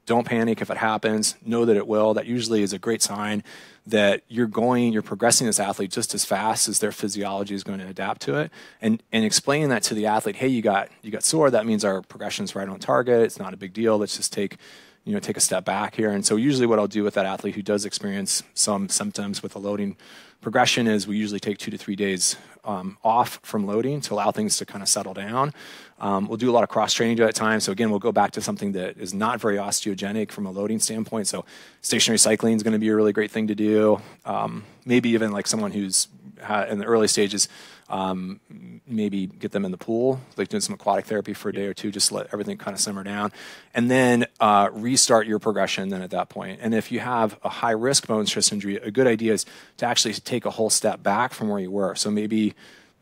Don't panic if it happens. Know that it will. That usually is a great sign that you're going, you're progressing this athlete just as fast as their physiology is going to adapt to it. And and explaining that to the athlete, hey, you got you got sore. That means our progression's right on target. It's not a big deal. Let's just take you know take a step back here. And so usually what I'll do with that athlete who does experience some symptoms with a loading progression is we usually take two to three days um, off from loading to allow things to kind of settle down. Um, we'll do a lot of cross training at that time. So again, we'll go back to something that is not very osteogenic from a loading standpoint. So stationary cycling is going to be a really great thing to do. Um, maybe even like someone who's in the early stages um, maybe get them in the pool, like doing some aquatic therapy for a day or two, just let everything kind of simmer down, and then uh, restart your progression. Then at that point, and if you have a high risk bone stress injury, a good idea is to actually take a whole step back from where you were. So maybe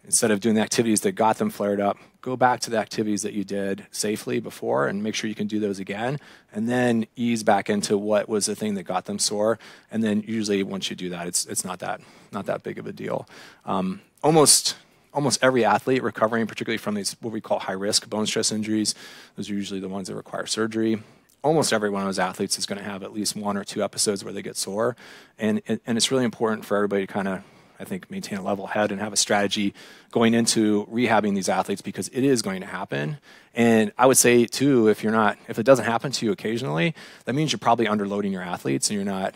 instead of doing the activities that got them flared up, go back to the activities that you did safely before and make sure you can do those again and then ease back into what was the thing that got them sore. And then usually once you do that it's, it's not that not that big of a deal. Um, almost almost every athlete recovering, particularly from these what we call high risk bone stress injuries, those are usually the ones that require surgery. Almost every one of those athletes is going to have at least one or two episodes where they get sore, and and it's really important for everybody to kind of I think maintain a level head and have a strategy going into rehabbing these athletes because it is going to happen. And I would say too, if you're not, if it doesn't happen to you occasionally, that means you're probably underloading your athletes and you're not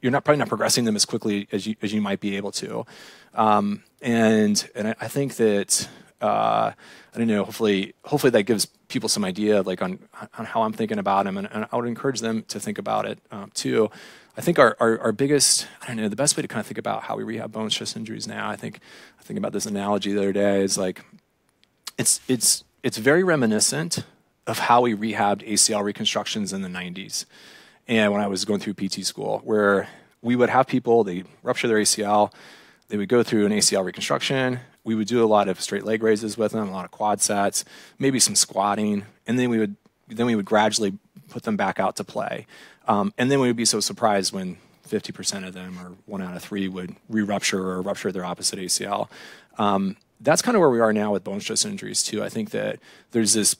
you're not probably not progressing them as quickly as you as you might be able to. Um, and and I think that uh, I don't know. Hopefully, hopefully that gives people some idea, like on on how I'm thinking about them, and, and I would encourage them to think about it um, too. I think our, our, our biggest, I don't know, the best way to kind of think about how we rehab bone stress injuries now. I think I think about this analogy the other day is like it's it's it's very reminiscent of how we rehabbed ACL reconstructions in the 90s and when I was going through PT school, where we would have people, they rupture their ACL, they would go through an ACL reconstruction. We would do a lot of straight leg raises with them, a lot of quad sets, maybe some squatting, and then we would then we would gradually put them back out to play. Um, and then we would be so surprised when 50% of them, or one out of three, would re-rupture or rupture their opposite ACL. Um, that's kind of where we are now with bone stress injuries too. I think that there's this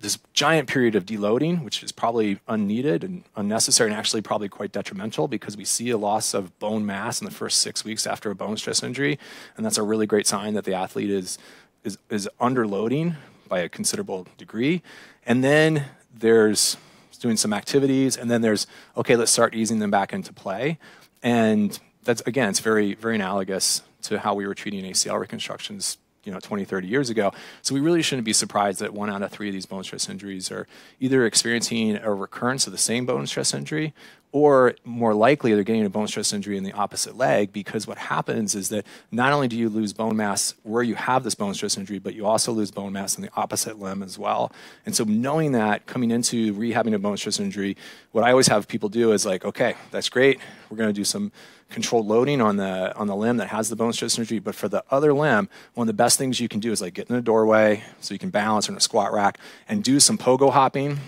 this giant period of deloading, which is probably unneeded and unnecessary and actually probably quite detrimental because we see a loss of bone mass in the first six weeks after a bone stress injury. And that's a really great sign that the athlete is, is, is underloading by a considerable degree. And then there's doing some activities, and then there's, okay, let's start easing them back into play. And that's, again, it's very, very analogous to how we were treating ACL reconstructions you know 20 30 years ago so we really shouldn't be surprised that one out of three of these bone stress injuries are either experiencing a recurrence of the same bone stress injury or more likely they're getting a bone stress injury in the opposite leg because what happens is that not only do you lose bone mass where you have this bone stress injury but you also lose bone mass in the opposite limb as well. And so knowing that coming into rehabbing a bone stress injury what i always have people do is like okay that's great. We're going to do some controlled loading on the on the limb that has the bone stress injury. But for the other limb, one of the best things you can do is like get in a doorway so you can balance in a squat rack and do some pogo hopping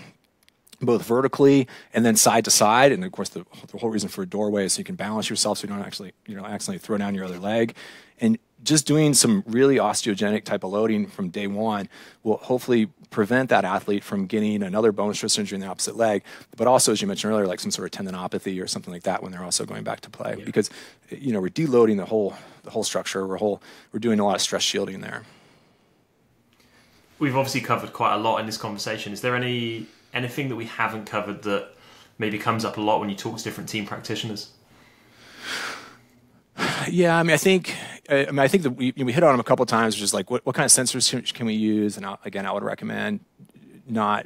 both vertically and then side to side. And of course, the, the, whole reason for a doorway is so you can balance yourself so you don't actually, you know, accidentally throw down your other leg. And just doing some really osteogenic type of loading from day one will hopefully prevent that athlete from getting another bone stress injury in the opposite leg, but also, as you mentioned earlier, like some sort of tendinopathy or something like that when they're also going back to play. Yeah. Because, you know, we're deloading the whole the whole structure. We're whole we're doing a lot of stress shielding there. We've obviously covered quite a lot in this conversation. Is there any anything that we haven't covered that maybe comes up a lot when you talk to different team practitioners? Yeah, I mean, I think, I mean, I think that we, we hit on them a couple of times, is like, what, what kind of sensors can we use? And I, again, I would recommend not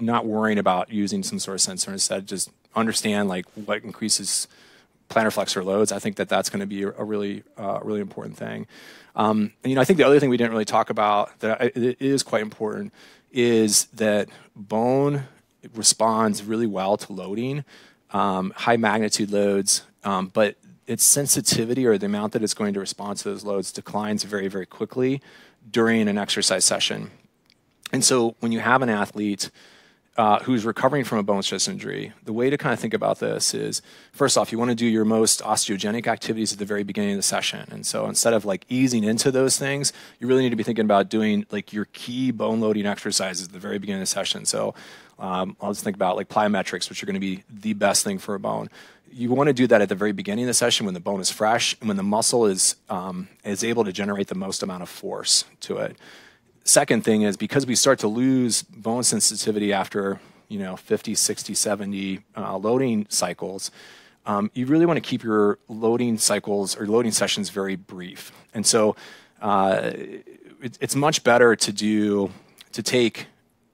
not worrying about using some sort of sensor instead, just understand like what increases plantar flexor loads. I think that that's going to be a, really uh, really important thing. Um, and you know, I think the other thing we didn't really talk about that is quite important is that bone responds really well to loading, um, high magnitude loads, um, but its sensitivity or the amount that it's going to respond to those loads declines very, very quickly during an exercise session. And so when you have an athlete uh, who's recovering from a bone stress injury, the way to kind of think about this is first off, you want to do your most osteogenic activities at the very beginning of the session. And so instead of like easing into those things, you really need to be thinking about doing like your key bone loading exercises at the very beginning of the session. So um, I'll just think about like plyometrics, which are going to be the best thing for a bone. You want to do that at the very beginning of the session when the bone is fresh and when the muscle is um, is able to generate the most amount of force to it second thing is because we start to lose bone sensitivity after you know 50 60 70 uh, loading cycles um, you really want to keep your loading cycles or loading sessions very brief. And so uh, it, it's much better to do to take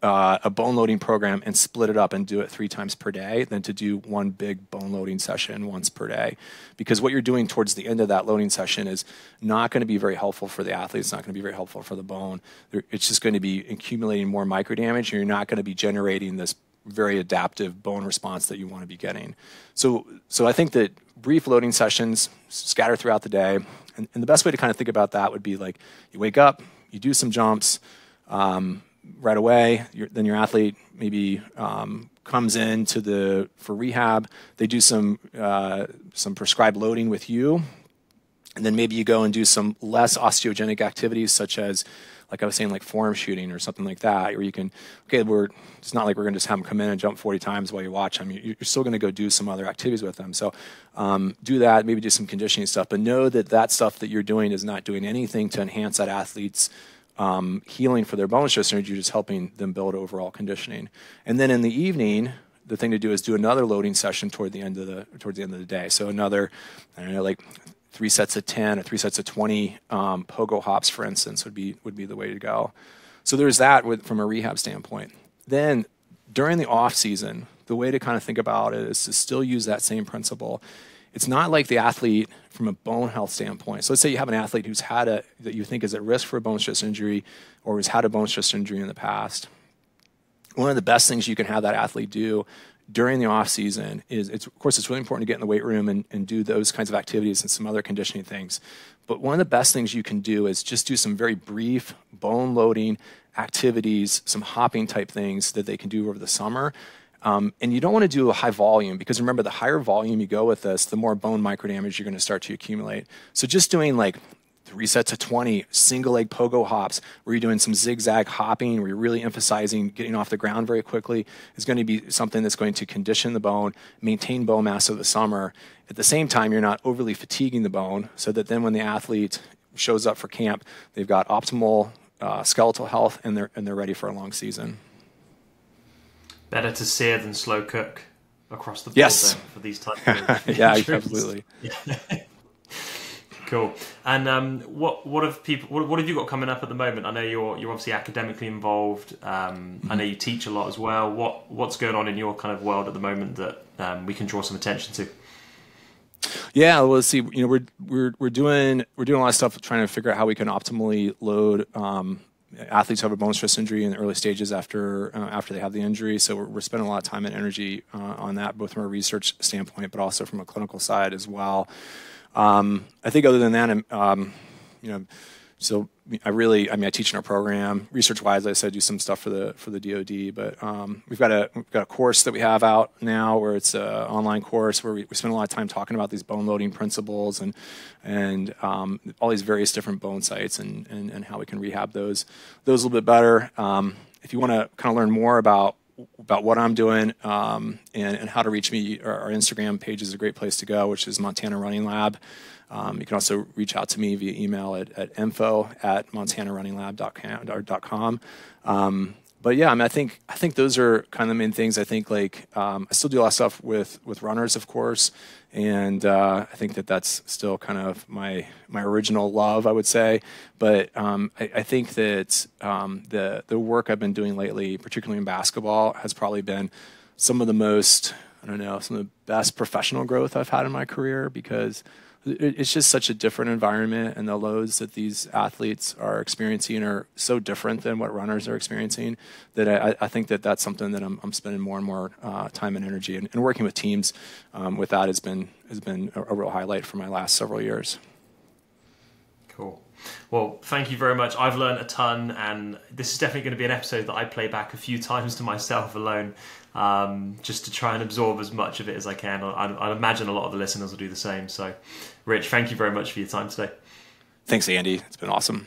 uh, a bone loading program and split it up and do it three times per day than to do one big bone loading session once per day. Because what you're doing towards the end of that loading session is not going to be very helpful for the athlete. It's not going to be very helpful for the bone. It's just going to be accumulating more micro damage, and you're not going to be generating this very adaptive bone response that you want to be getting. So, so I think that brief loading sessions scatter throughout the day, and, and the best way to kind of think about that would be like you wake up, you do some jumps. Um, right away. then your athlete maybe um, comes in to the for rehab. They do some uh, some prescribed loading with you, and then maybe you go and do some less osteogenic activities such as like I was saying, like form shooting or something like that, where you can, okay, we're, it's not like we're going to just have them come in and jump 40 times while you watch them. You're still going to go do some other activities with them. So um, do that, maybe do some conditioning stuff, but know that that stuff that you're doing is not doing anything to enhance that athlete's um, healing for their bone stress injury, just helping them build overall conditioning. And then in the evening, the thing to do is do another loading session toward the end of the towards the end of the day. So another, I don't know, like three sets of ten or three sets of twenty um, pogo hops, for instance, would be would be the way to go. So there's that with, from a rehab standpoint. Then during the off season, the way to kind of think about it is to still use that same principle it's not like the athlete from a bone health standpoint. So let's say you have an athlete who's had a that you think is at risk for a bone stress injury or has had a bone stress injury in the past. One of the best things you can have that athlete do during the off season is it's of course it's really important to get in the weight room and, and do those kinds of activities and some other conditioning things. But one of the best things you can do is just do some very brief bone loading activities, some hopping type things that they can do over the summer um, and you don't want to do a high volume because remember, the higher volume you go with this, the more bone microdamage you're going to start to accumulate. So just doing like three sets of 20 single leg pogo hops where you're doing some zigzag hopping where you're really emphasizing getting off the ground very quickly is going to be something that's going to condition the bone maintain bone mass over the summer at the same time you're not overly fatiguing the bone so that then when the athlete shows up for camp they've got optimal uh, skeletal health and they're and they're ready for a long season better to sear than slow cook across the board yes. for these types <laughs> of yeah absolutely <laughs> Cool. And um, what what have people what, what, have you got coming up at the moment? I know you're you're obviously academically involved. Um, mm-hmm. I know you teach a lot as well. What what's going on in your kind of world at the moment that um, we can draw some attention to? Yeah, well, let's see. You know, we're we're we're doing we're doing a lot of stuff trying to figure out how we can optimally load um, athletes have a bone stress injury in the early stages after uh, after they have the injury. So we're, we're spending a lot of time and energy uh, on that, both from a research standpoint, but also from a clinical side as well. Um, I think other than that, um, you know, so I really, I mean, I teach in our program. Research wise, I said, I do some stuff for the for the DoD, but um, we've got a we've got a course that we have out now where it's an online course where we, we spend a lot of time talking about these bone loading principles and and um, all these various different bone sites and, and and how we can rehab those those a little bit better. Um, if you want to kind of learn more about about what I'm doing um, and, and, how to reach me, our, our, Instagram page is a great place to go, which is Montana Running Lab. Um, you can also reach out to me via email at, at info at montanarunninglab.com. Um, but yeah, I mean, I think I think those are kind of the main things. I think like um, I still do a lot of stuff with with runners, of course, and uh, I think that that's still kind of my my original love, I would say. But um, I, I, think that um, the the work I've been doing lately, particularly in basketball, has probably been some of the most I don't know some of the best professional growth I've had in my career because it's just such a different environment and the loads that these athletes are experiencing are so different than what runners are experiencing that I, I think that that's something that I'm, I'm spending more and more uh, time and energy and, and working with teams um, with that has been has been a, a real highlight for my last several years. Cool. Well, thank you very much. I've learned a ton, and this is definitely going to be an episode that I play back a few times to myself alone, um, just to try and absorb as much of it as I can. I, I imagine a lot of the listeners will do the same. So, Rich, thank you very much for your time today. Thanks, Andy. It's been awesome.